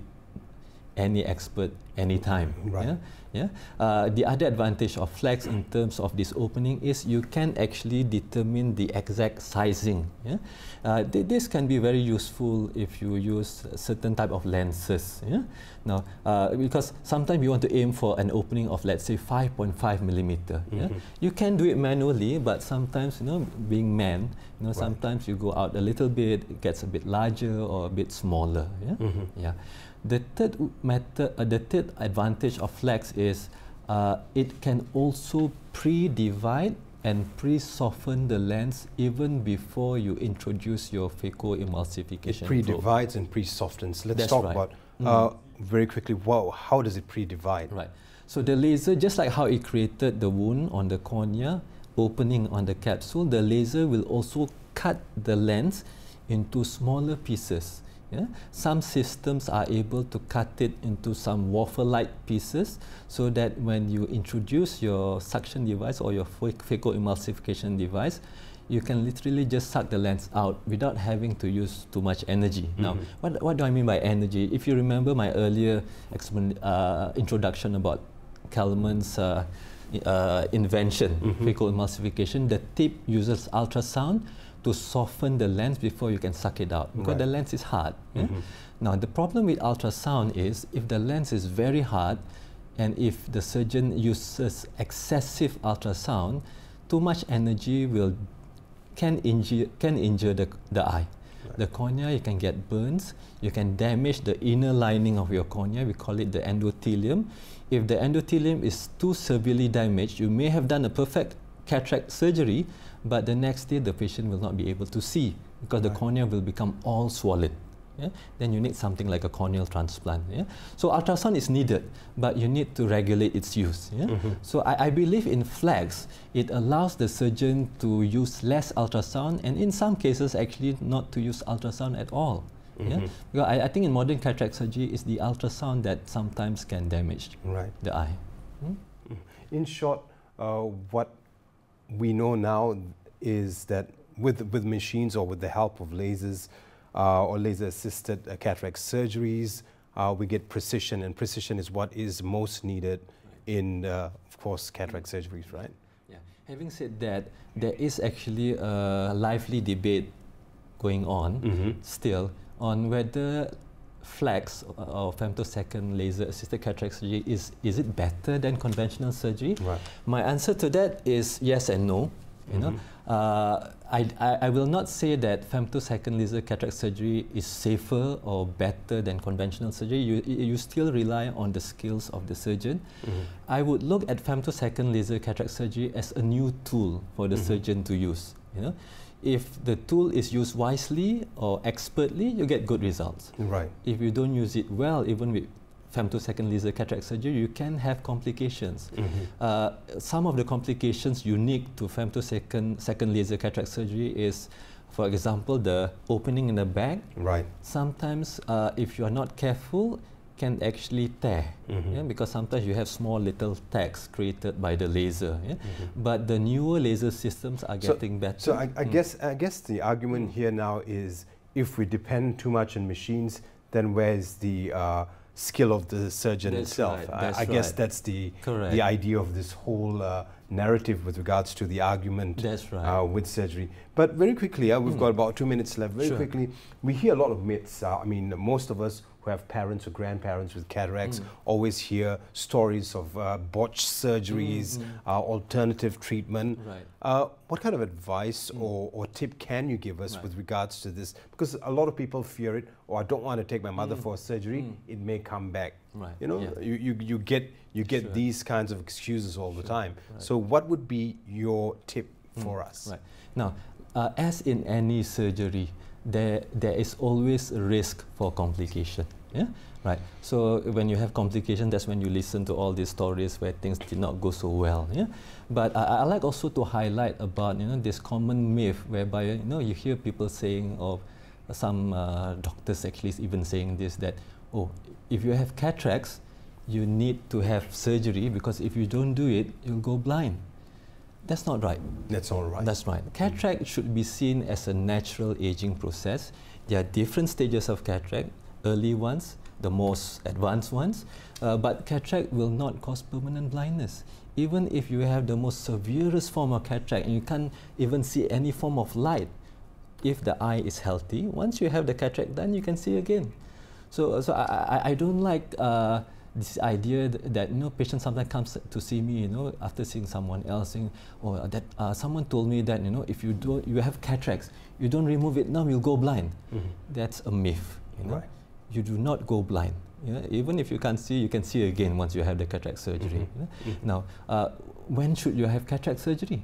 any expert anytime. Right. Yeah? Yeah? Uh, the other advantage of FLACS in terms of this opening is you can actually determine the exact sizing. Yeah? Uh, th this can be very useful if you use certain type of lenses. Yeah? Now, uh, because sometimes you want to aim for an opening of let's say 5.5 millimeter. Mm -hmm. Yeah? You can do it manually, but sometimes you know, being man, you know, right. sometimes you go out a little bit, it gets a bit larger or a bit smaller. Yeah. Mm -hmm. Yeah. The third method, uh, the third advantage of FLACS is uh, it can also pre-divide and pre-soften the lens even before you introduce your phacoemulsification. It pre-divides and pre-softens. Let's That's talk right. about mm. uh, very quickly. Wow, how does it pre-divide? Right. So the laser, just like how it created the wound on the cornea, opening on the capsule, the laser will also cut the lens into smaller pieces. Yeah? Some systems are able to cut it into some waffle-like pieces so that when you introduce your suction device or your phacoemulsification device, you can literally just suck the lens out without having to use too much energy. Mm -hmm. Now, what, what do I mean by energy? If you remember my earlier uh, introduction about Kelman's uh, uh, invention, mm -hmm. phacoemulsification, the tip uses ultrasound to soften the lens before you can suck it out because right. the lens is hard. Mm -hmm. Now the problem with ultrasound is if the lens is very hard and if the surgeon uses excessive ultrasound, too much energy will can injure can injure the, the eye. Right. The cornea you can get burns, you can damage the inner lining of your cornea, we call it the endothelium. If the endothelium is too severely damaged, you may have done a perfect cataract surgery, but the next day the patient will not be able to see because right. the cornea will become all swollen. Yeah? Then you need something like a corneal transplant. Yeah? So ultrasound is needed, but you need to regulate its use. Yeah? Mm -hmm. So I, I, believe in FLACS, it allows the surgeon to use less ultrasound and in some cases actually not to use ultrasound at all. Mm -hmm. Yeah? Because I, I, think in modern cataract surgery, it's the ultrasound that sometimes can damage right. the eye. Hmm? In short, uh, what we know now is that with, with machines or with the help of lasers uh, or laser-assisted uh, cataract surgeries, uh, we get precision, and precision is what is most needed in, uh, of course, cataract surgeries, right? Yeah. Having said that, there is actually a lively debate going on mm -hmm. still on whether FLACS or femtosecond laser assisted cataract surgery is is it better than conventional surgery right. my answer to that is yes and no you know mm-hmm. uh, I, I, I will not say that femtosecond laser cataract surgery is safer or better than conventional surgery you you still rely on the skills of the surgeon mm-hmm. i would look at femtosecond laser cataract surgery as a new tool for the mm-hmm. surgeon to use you know if the tool is used wisely or expertly, you get good results. Right. If you don't use it well, even with femtosecond laser cataract surgery, you can have complications. Mm -hmm. uh, some of the complications unique to femtosecond second laser cataract surgery is, for example, the opening in the back. Right. Sometimes, uh, if you are not careful, can actually tear mm-hmm. yeah, because sometimes you have small little tags created by the laser yeah? mm-hmm. but the newer laser systems are so, getting better so I, I mm. guess I guess the argument here now is if we depend too much on machines then where's the uh, skill of the surgeon that's itself right, I, I right. guess that's the Correct. the idea of this whole uh, narrative with regards to the argument right. uh, with surgery but very quickly uh, we've mm. got about two minutes left very sure. quickly we hear a lot of myths uh, I mean most of us who have parents or grandparents with cataracts mm. always hear stories of uh, botched surgeries, mm -hmm. uh, alternative treatment. Right. Uh, what kind of advice mm. or, or, tip can you give us right. with regards to this? Because a lot of people fear it, or I don't want to take my mother mm. for a surgery, mm. it may come back. Right. You know, yeah. you, you, you, get, you get sure. these kinds of excuses all sure. the time. Right. So what would be your tip mm. for us? Right. Now, uh, as in any surgery, there, there is always a risk for complication. Yeah, right. So when you have complication, that's when you listen to all these stories where things did not go so well. Yeah, but I, I like also to highlight about you know this common myth whereby you know you hear people saying of some uh, doctors actually even saying this that oh if you have cataracts you need to have surgery because if you don't do it you'll go blind that's not right. That's all right. That's right. Cataract mm. should be seen as a natural aging process. There are different stages of cataract early ones, the most advanced ones. Uh, but cataract will not cause permanent blindness. Even if you have the most severest form of cataract and you can't even see any form of light, if the eye is healthy, once you have the cataract done, you can see again. So, so I, I, I don't like uh, this idea that, you know patients sometimes comes to see me you know after seeing someone else saying or oh, that uh, someone told me that you know if you don't you have cataracts you don't remove it now you'll go blind mm -hmm. that's a myth you know right. you do not go blind you know, even if you can't see you can see again once you have the cataract surgery mm -hmm. you know? mm -hmm. now uh, when should you have cataract surgery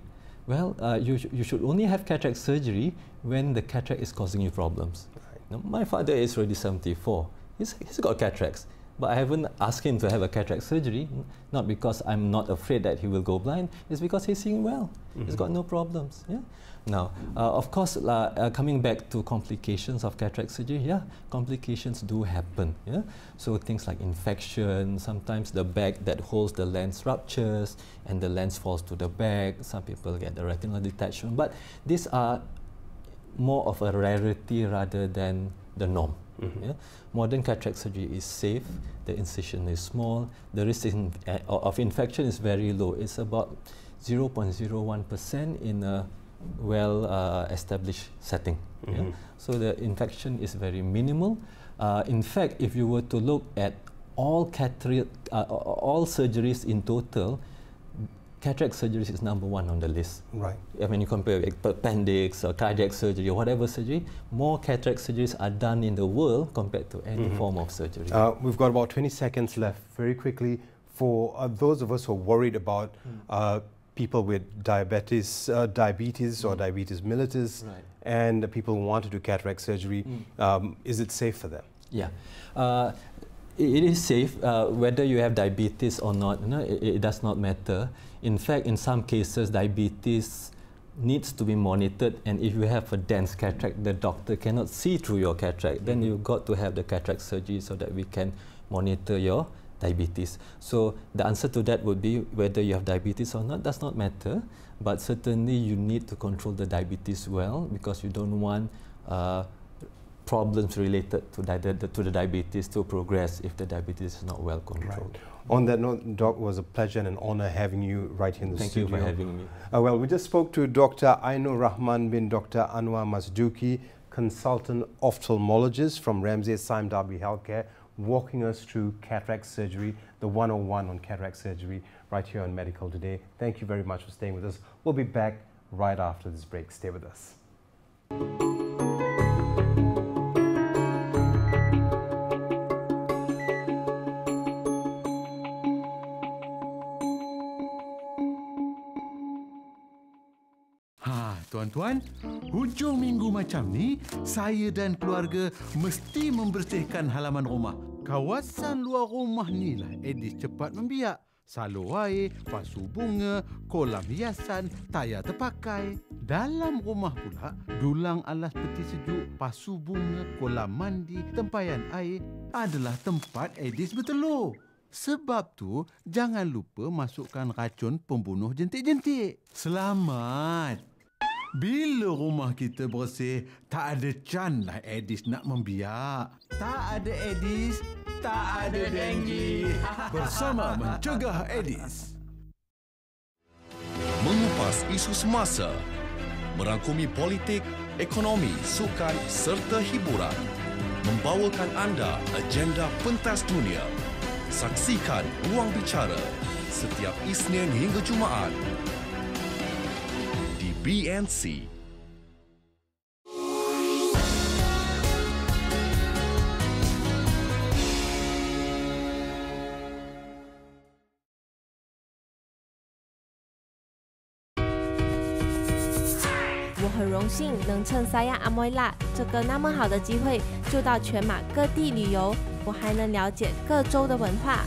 well uh, you, sh you should only have cataract surgery when the cataract is causing you problems right. now, my father is already 74 he's, he's got cataracts but I haven't asked him to have a cataract surgery, not because I'm not afraid that he will go blind, it's because he's seeing well. Mm-hmm. He's got no problems. Yeah? Now, uh, of course, uh, uh, coming back to complications of cataract surgery, yeah, complications do happen. Yeah? So things like infection, sometimes the bag that holds the lens ruptures and the lens falls to the back. Some people get the retinal detachment, but these are more of a rarity rather than the norm. Mm-hmm. Yeah? Modern cataract surgery is safe, the incision is small, the risk in, uh, of infection is very low. It's about 0.01% in a well uh, established setting. Mm-hmm. Yeah? So the infection is very minimal. Uh, in fact, if you were to look at all, cataract, uh, all surgeries in total, cataract surgery is number one on the list. Right. I mean, you compare appendix or cardiac surgery or whatever surgery, more cataract surgeries are done in the world compared to any mm -hmm. form of surgery. Uh, we've got about 20 seconds left. Very quickly, for uh, those of us who are worried about mm. uh, people with diabetes, uh, diabetes mm. or diabetes mellitus, right. and people who want to do cataract surgery, mm. um, is it safe for them? Yeah. Uh, it is safe uh, whether you have diabetes or not. You know, it, it, does not matter. In fact, in some cases, diabetes needs to be monitored, and if you have a dense cataract, the doctor cannot see through your cataract. Then mm-hmm. you've got to have the cataract surgery so that we can monitor your diabetes. So the answer to that would be whether you have diabetes or not does not matter, but certainly you need to control the diabetes well because you don't want. Uh, problems related to, the, to the diabetes to progress if the diabetes is not well controlled. Right. On that note, Doc, it was a pleasure and an honor having you right here in the Thank studio. Thank you for having me. Uh, well, we just spoke to Dr. Ainur Rahman bin Dr. Anwar Masduki, consultant ophthalmologist from Ramsay Sime Darby Healthcare, walking us through cataract surgery, the 101 on cataract surgery right here on Medical Today. Thank you very much for staying with us. We'll be back right after this break. Stay with us. Tuan-tuan, hujung minggu macam ni, saya dan keluarga mesti membersihkan halaman rumah. Kawasan luar rumah ni lah Edis cepat membiak. Salur air, pasu bunga, kolam hiasan, tayar terpakai. Dalam rumah pula, dulang alas peti sejuk, pasu bunga, kolam mandi, tempayan air adalah tempat Edis bertelur. Sebab tu, jangan lupa masukkan racun pembunuh jentik-jentik. Selamat! Bila rumah kita bersih, tak ada can lah Edis nak membiak. Tak ada Edis, tak ada denggi. *laughs* Bersama mencegah Edis. Mengupas isu semasa. Merangkumi politik, ekonomi, sukan serta hiburan. Membawakan anda agenda pentas dunia. Saksikan Ruang Bicara setiap Isnin hingga Jumaat BNC. 我很荣幸能趁三亚阿莫拉这个那么好的机会，就到全马各地旅游，我还能了解各州的文化。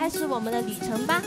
开始我们的旅程吧。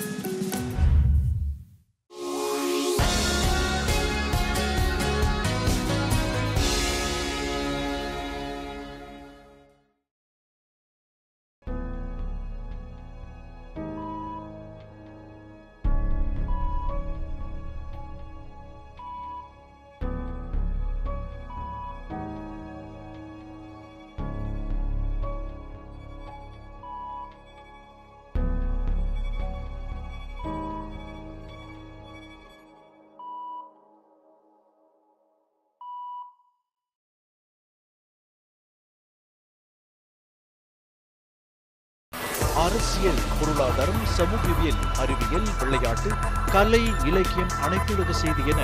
சமூகவியல் அறிவியல் விளையாட்டு கலை இலக்கியம் அனைத்துலக செய்தி என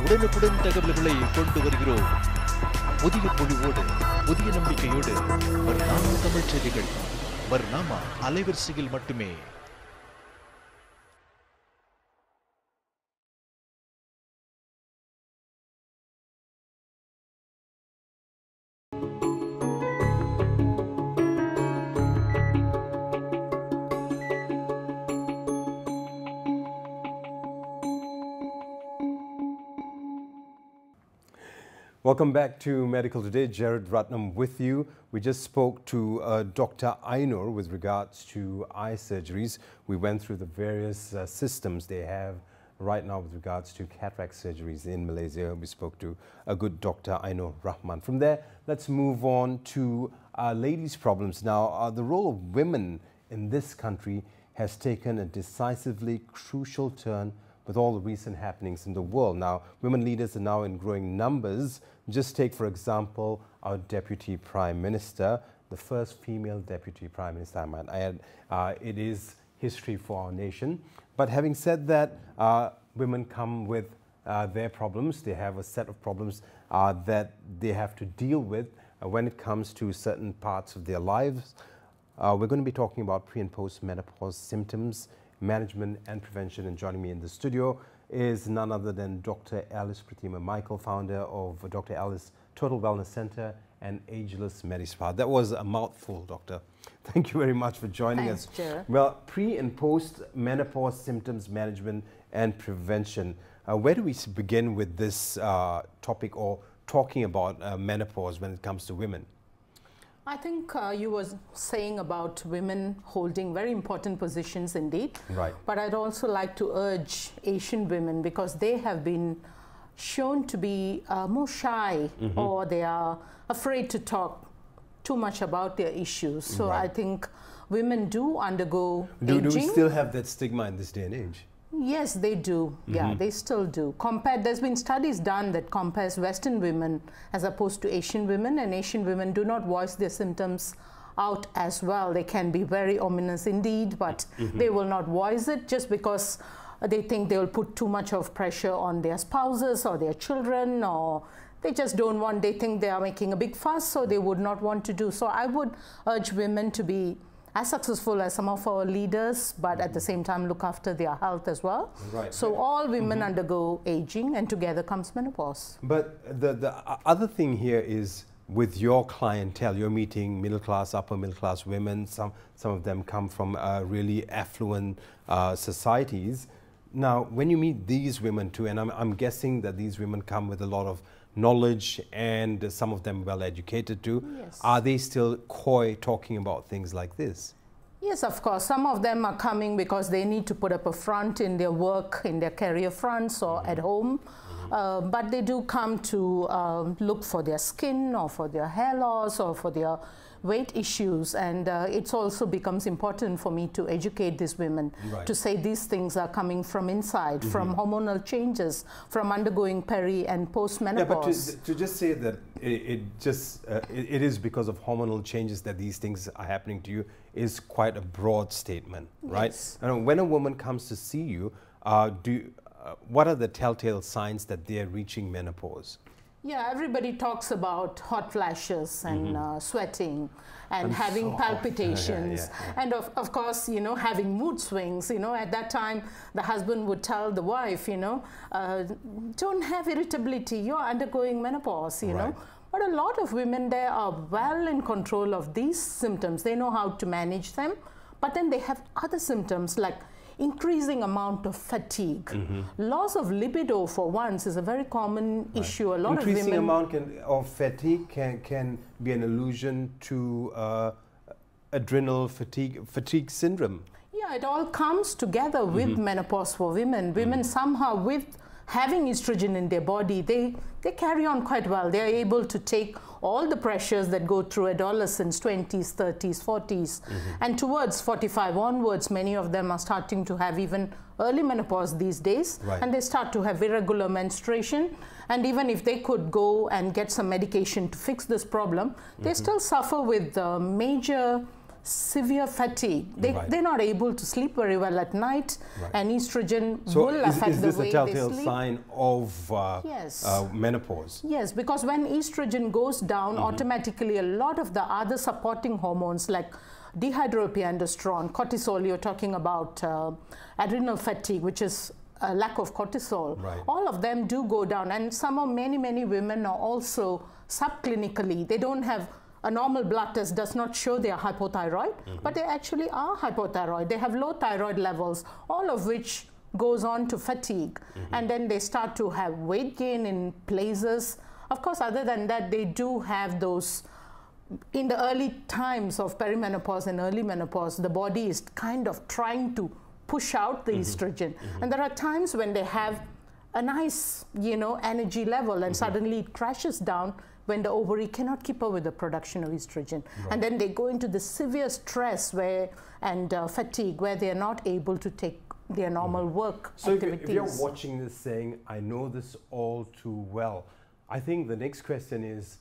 உடனுக்குடன் தகவல்களை கொண்டு வருகிறோம். புதிய பொழிவோடு புதிய நம்பிக்கையோடு வர்ணாமா தமிழ் செய்திகள் வர்ணாமா அலைவரிசையில் மட்டுமே. Welcome back to Medical Today. Jared Ratnam with you. We just spoke to uh, Dr. Ainur with regards to eye surgeries. We went through the various uh, systems they have right now with regards to cataract surgeries in Malaysia. We spoke to a good Dr. Ainur Rahman. From there, let's move on to uh, ladies' problems. Now, uh, the role of women in this country has taken a decisively crucial turn with all the recent happenings in the world. Now, women leaders are now in growing numbers. Just take, for example, our Deputy Prime Minister, the first female Deputy Prime Minister, I might add. Uh, it is history for our nation. But having said that, uh, women come with uh, their problems. They have a set of problems uh, that they have to deal with uh, when it comes to certain parts of their lives. Uh, we're going to be talking about pre and post menopause symptoms, management and prevention. And joining me in the studio is none other than Dr. Alice Pratima Michael, founder of Dr. Alice Total Wellness Center and Ageless Medispa. That was a mouthful, Doctor. Thank you very much for joining Thanks, us. Well, pre and post menopause symptoms management and prevention. Uh, where do we begin with this uh, topic or talking about uh, menopause when it comes to women? I think uh, you were saying about women holding very important positions indeed. Right. But I'd also like to urge Asian women because they have been shown to be uh, more shy Mhm. or they are afraid to talk too much about their issues. So I think women do undergo Do, do we still have that stigma in this day and age? Yes, they do. Yeah, Mhm. they still do. Compared, there's been studies done that compares Western women as opposed to Asian women, and Asian women do not voice their symptoms out as well. They can be very ominous indeed, but Mhm. they will not voice it just because they think they will put too much of pressure on their spouses or their children or they just don't want they think they are making a big fuss so they would not want to do so i would urge women to be as successful as some of our leaders but at the same time look after their health as well Right. so all women undergo aging and together comes menopause But the, the other thing here is with your clientele, you're meeting middle class, upper middle class women. Some, some of them come from uh, really affluent uh, societies. Now, when you meet these women too, and I'm, I'm guessing that these women come with a lot of knowledge and some of them well educated too, Yes. are they still coy talking about things like this? Yes, of course. Some of them are coming because they need to put up a front in their work, in their career fronts, or at home. Uh, but they do come to um, look for their skin, or for their hair loss, or for their weight issues. And uh, it also becomes important for me to educate these women Right. to say these things are coming from inside, from Mhm. hormonal changes, from undergoing peri and post Yeah, menopause. but to, to just say that it, it just uh, it, it is because of hormonal changes that these things are happening to you is quite a broad statement, right? Yes. And when a woman comes to see you, uh, do uh, what are the telltale signs that they are reaching menopause? Yeah, everybody talks about hot flashes and Mhm. uh, sweating and I'm having so hot. *laughs* Yeah, palpitations. yeah, yeah. And of, of course, you know, having mood swings. You know, at that time, the husband would tell the wife, you know, uh, don't have irritability, you're undergoing menopause, you know. But a lot of women there are well in control of these symptoms. They know how to manage them. But then they have other symptoms like increasing amount of fatigue. Mhm. Loss of libido for once is a very common issue. A lot Increasing of women amount can, of fatigue can, can be an allusion to uh, adrenal fatigue fatigue syndrome. Yeah, it all comes together with Mhm. menopause for women. Women somehow with having estrogen in their body, they they carry on quite well. They are able to take all the pressures that go through adolescence, 20s, 30s, 40s, and towards 45 onwards, many of them are starting to have even early menopause these days, Right. and they start to have irregular menstruation. And even if they could go and get some medication to fix this problem, they Mhm. still suffer with uh, major severe fatigue. They, Right. They're not able to sleep very well at night, Right. and estrogen So will is, affect is the this a telltale sign of uh, Yes. uh, menopause? Yes, because when estrogen goes down, Mhm. automatically a lot of the other supporting hormones like dehydroepiandrosterone, cortisol, you're talking about uh, adrenal fatigue, which is a lack of cortisol. Right. All of them do go down, and some of many, many women are also subclinically. They don't have a normal blood test does not show they are hypothyroid, mm-hmm. but they actually are hypothyroid. They have low thyroid levels, all of which goes on to fatigue, mm-hmm. and then they start to have weight gain in places. Of course, other than that, they do have those in the early times of perimenopause and early menopause, the body is kind of trying to push out the mm-hmm. estrogen. And there are times when they have a nice, you know, energy level and suddenly it crashes down when the ovary cannot keep up with the production of estrogen. And then they go into the severe stress where and uh, fatigue where they are not able to take their normal work So activities. if you're watching this saying, I know this all too well, I think the next question is,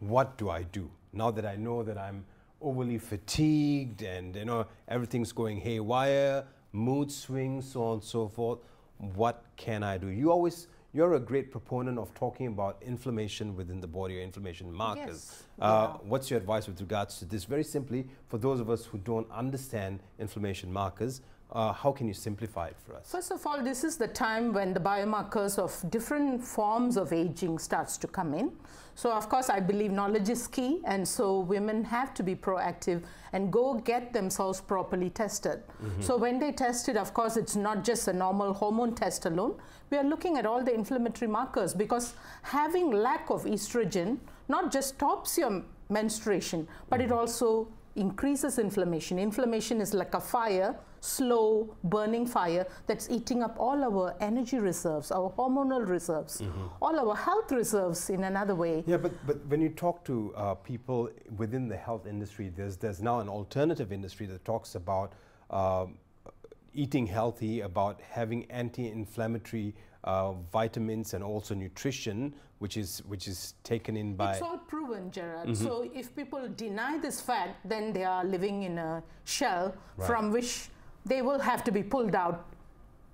what do I do? Now that I know that I'm overly fatigued and you know everything's going haywire, mood swings, so on and so forth, what can I do? You always you're a great proponent of talking about inflammation within the body or inflammation markers. Yes, Uh, What's your advice with regards to this? Very simply, for those of us who don't understand inflammation markers, uh, how can you simplify it for us? First of all, this is the time when the biomarkers of different forms of aging starts to come in. So of course, I believe knowledge is key, and so women have to be proactive and go get themselves properly tested. Mhm. So when they test it, of course, it's not just a normal hormone test alone. We are looking at all the inflammatory markers because having lack of estrogen not just stops your menstruation, but it also increases inflammation. Inflammation is like a fire, slow burning fire that's eating up all our energy reserves, our hormonal reserves, all our health reserves in another way. Yeah, but, but when you talk to uh, people within the health industry, there's, there's now an alternative industry that talks about um, eating healthy, about having anti-inflammatory uh, vitamins and also nutrition, which is, which is taken in by... It's all proven, Gerard. Mhm. So if people deny this fact, then they are living in a shell Right. from which they will have to be pulled out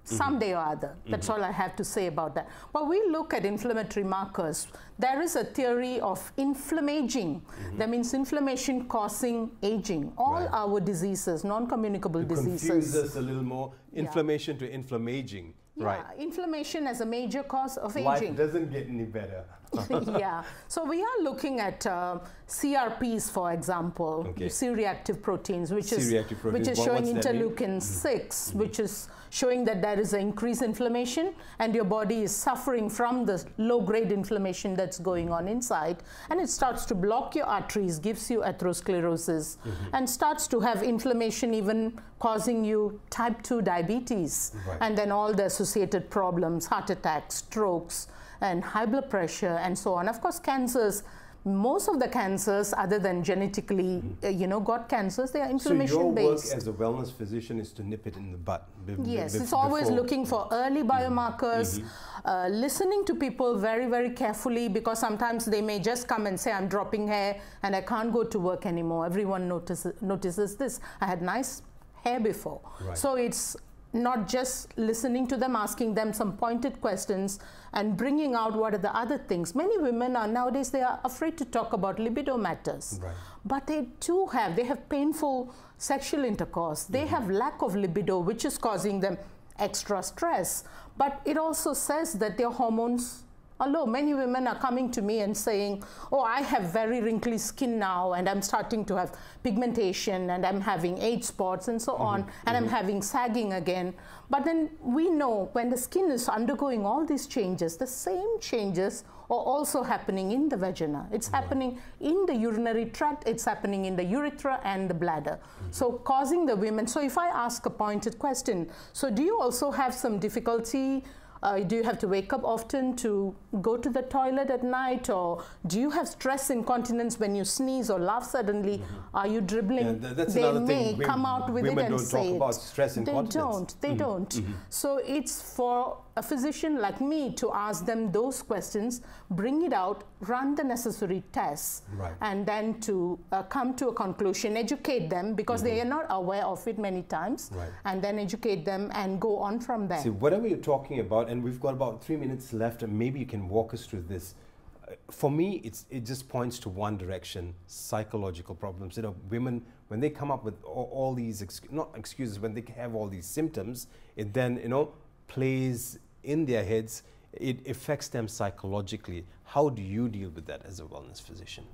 someday or other. That's Mhm. all I have to say about that. But we look at inflammatory markers. There is a theory of inflammaging. That means inflammation causing aging. All our diseases, non-communicable diseases. confuse us a little more, inflammation to inflammaging. Yeah, Right. inflammation as a major cause of Life aging. doesn't get any better. *laughs* yeah. So we are looking at uh, CRPs, for example, Okay. C-reactive proteins, which is C-reactive which proteins, is what- showing what's that mean? interleukin 6, which is showing that there is an increased inflammation, and your body is suffering from the low-grade inflammation that's going on inside, and it starts to block your arteries, gives you atherosclerosis, mm-hmm. and starts to have inflammation, even causing you type 2 diabetes, Right. and then all the associated problems, heart attacks, strokes, and high blood pressure, and so on. Of course, cancers. Most of the cancers, other than genetically, uh, you know, got cancers, they are inflammation So your work as a wellness physician is to nip it in the butt. Yes, it's always before- looking for early biomarkers, Mhm. uh, listening to people very, very carefully because sometimes they may just come and say, I'm dropping hair and I can't go to work anymore. Everyone notices, notices this. I had nice hair before. Right. So it's not just listening to them, asking them some pointed questions and bringing out what are the other things. Many women are nowadays, they are afraid to talk about libido matters Right. but they do have they have painful sexual intercourse they mm-hmm. have lack of libido which is causing them extra stress but it also says that their hormones low many women are coming to me and saying oh i have very wrinkly skin now and i'm starting to have pigmentation and i'm having age spots and so on mm-hmm, and i'm mm-hmm. having sagging again but then we know when the skin is undergoing all these changes the same changes are also happening in the vagina. It's happening in the urinary tract, it's happening in the urethra and the bladder. Mm-hmm. So, causing the women. So, if I ask a pointed question, so do you also have some difficulty? Uh, do you have to wake up often to go to the toilet at night, or do you have stress incontinence when you sneeze or laugh suddenly? Are you dribbling? Yeah, they another may thing. Come out with it and don't say talk it. about stress They don't. They Mhm. don't. Mhm. So it's for a physician like me to ask them those questions, bring it out, run the necessary tests, Right. and then to uh, come to a conclusion, educate them because they are not aware of it many times, Right. and then educate them and go on from there. See, whatever you're talking about, and we've got about three minutes left, and maybe you can walk us through this. Uh, For me, it's, it just points to one direction psychological problems. You know, women, when they come up with all, all these, ex- not excuses, when they have all these symptoms, it then, you know, plays in their heads, it affects them psychologically. How do you deal with that as a wellness physician?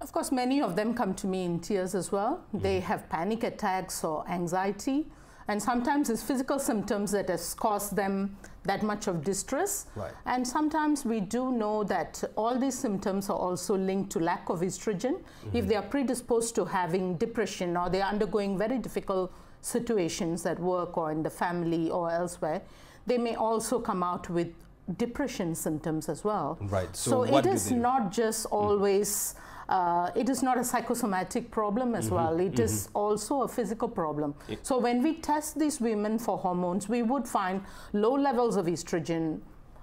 Of course, many of them come to me in tears as well. Mm-hmm. They have panic attacks or anxiety, and sometimes it's physical symptoms that has caused them that much of distress. Right. And sometimes we do know that all these symptoms are also linked to lack of estrogen. Mm-hmm. If they are predisposed to having depression or they are undergoing very difficult situations at work or in the family or elsewhere, they may also come out with depression symptoms as well. Right. So So, it is not just always. Uh, it is not a psychosomatic problem as Mhm, well. It is mhm. also a physical problem. So when we test these women for hormones, we would find low levels of estrogen,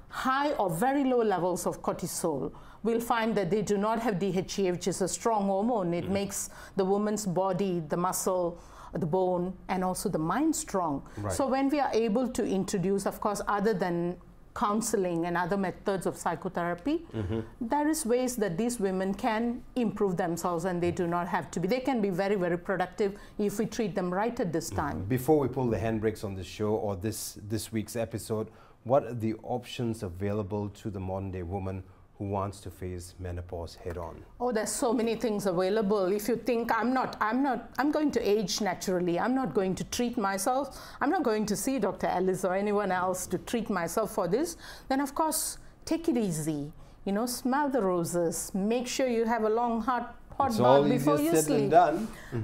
high or very low levels of cortisol. We'll find that they do not have DHEA, which is a strong hormone. It makes the woman's body, the muscle, the bone, and also the mind strong. Right. So when we are able to introduce, of course, other than counseling and other methods of psychotherapy, mm-hmm. there is ways that these women can improve themselves and they do not have to be. They can be very, very productive if we treat them right at this mm-hmm. time. Before we pull the handbrakes on this show or this, this week's episode, what are the options available to the modern day woman who wants to face menopause head on? Oh, there's so many things available. If you think I'm not, I'm not, I'm going to age naturally. I'm not going to treat myself. I'm not going to see Dr. Alice or anyone else to treat myself for this. Then of course, take it easy. You know, smell the roses. Make sure you have a long hot hot It's bath before you sleep. done. Mm.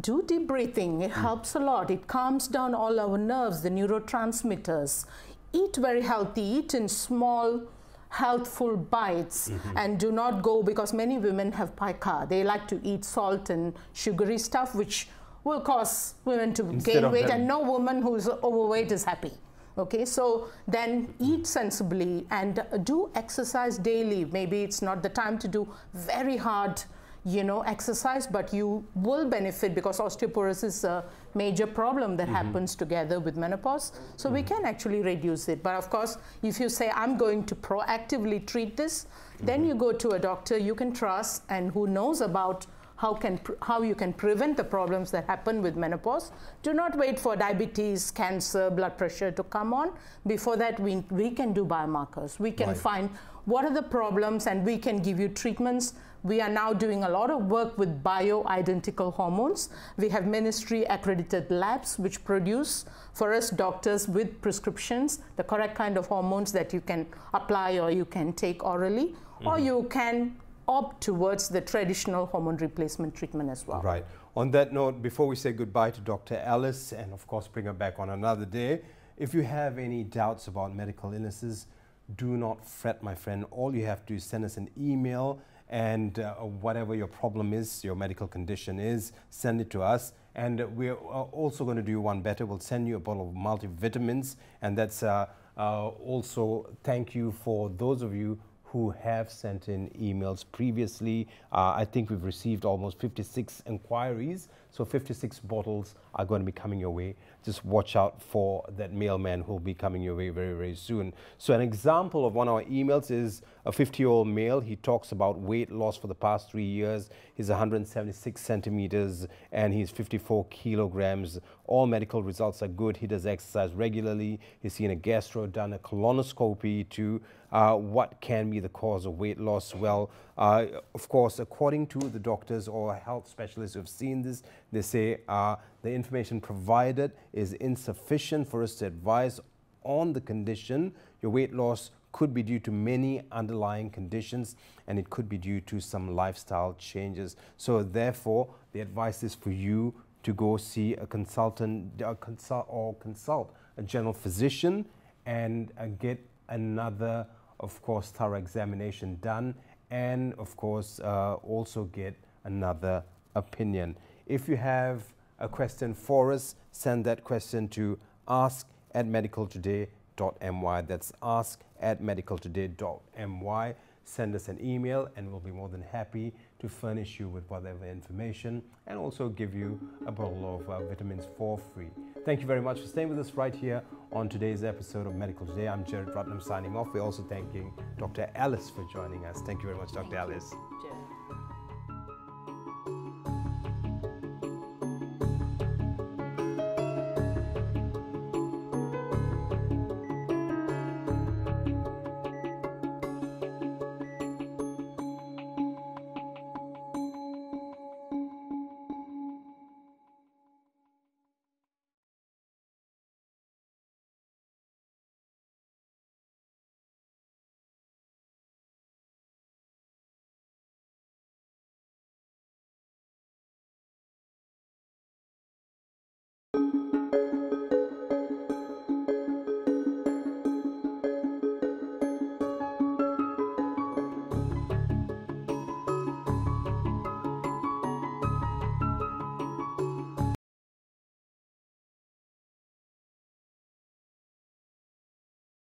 Do deep breathing. It helps a lot. It calms down all our nerves, the neurotransmitters. Eat very healthy. Eat in small, healthful bites, Mhm. and do not go because many women have pica. They like to eat salt and sugary stuff, which will cause women to Instead gain weight, and no woman who's overweight is happy. Okay, so then eat sensibly and do exercise daily. Maybe it's not the time to do very hard, you know, exercise, but you will benefit because osteoporosis is a major problem that Mhm. happens together with menopause. So we can actually reduce it. But of course, if you say, I'm going to proactively treat this, then you go to a doctor you can trust and who knows about how can pr- how you can prevent the problems that happen with menopause. Do not wait for diabetes, cancer, blood pressure to come on. Before that, we, we can do biomarkers. We can Right. find what are the problems and we can give you treatments. We are now doing a lot of work with bioidentical hormones. We have ministry accredited labs which produce for us doctors with prescriptions the correct kind of hormones that you can apply or you can take orally or Mhm. you can opt towards the traditional hormone replacement treatment as well. Right. On that note, before we say goodbye to Dr. Alice and of course bring her back on another day, if you have any doubts about medical illnesses, do not fret, my friend. All you have to do is send us an email and uh, whatever your problem is, your medical condition is, send it to us. And we're uh, also going to do one better. We'll send you a bottle of multivitamins. And that's uh, uh, also thank you for those of you who have sent in emails previously. Uh, I think we've received almost 56 inquiries, so 56 bottles are going to be coming your way. Just watch out for that mailman who will be coming your way very, very soon. So, an example of one of our emails is a 50 year old male. He talks about weight loss for the past three years. He's 176 centimeters and he's 54 kilograms. All medical results are good. He does exercise regularly. He's seen a gastro, done a colonoscopy to uh, what can be the cause of weight loss. Well, uh, of course, according to the doctors or health specialists who have seen this, they say uh, the information provided is insufficient for us to advise on the condition. Your weight loss could be due to many underlying conditions and it could be due to some lifestyle changes. So therefore, the advice is for you to go see a consultant uh, consult or consult a general physician and uh, get another, of course, thorough examination done and of course uh, also get another opinion. If you have a question for us, send that question to ask at medicaltoday medicaltoday.my. That's ask at medicaltoday.my. Send us an email and we'll be more than happy to furnish you with whatever information and also give you a bottle of uh, vitamins for free. Thank you very much for staying with us right here on today's episode of Medical Today. I'm Jared Ratnam signing off. We're also thanking Dr. Alice for joining us. Thank you very much, Dr. Alice.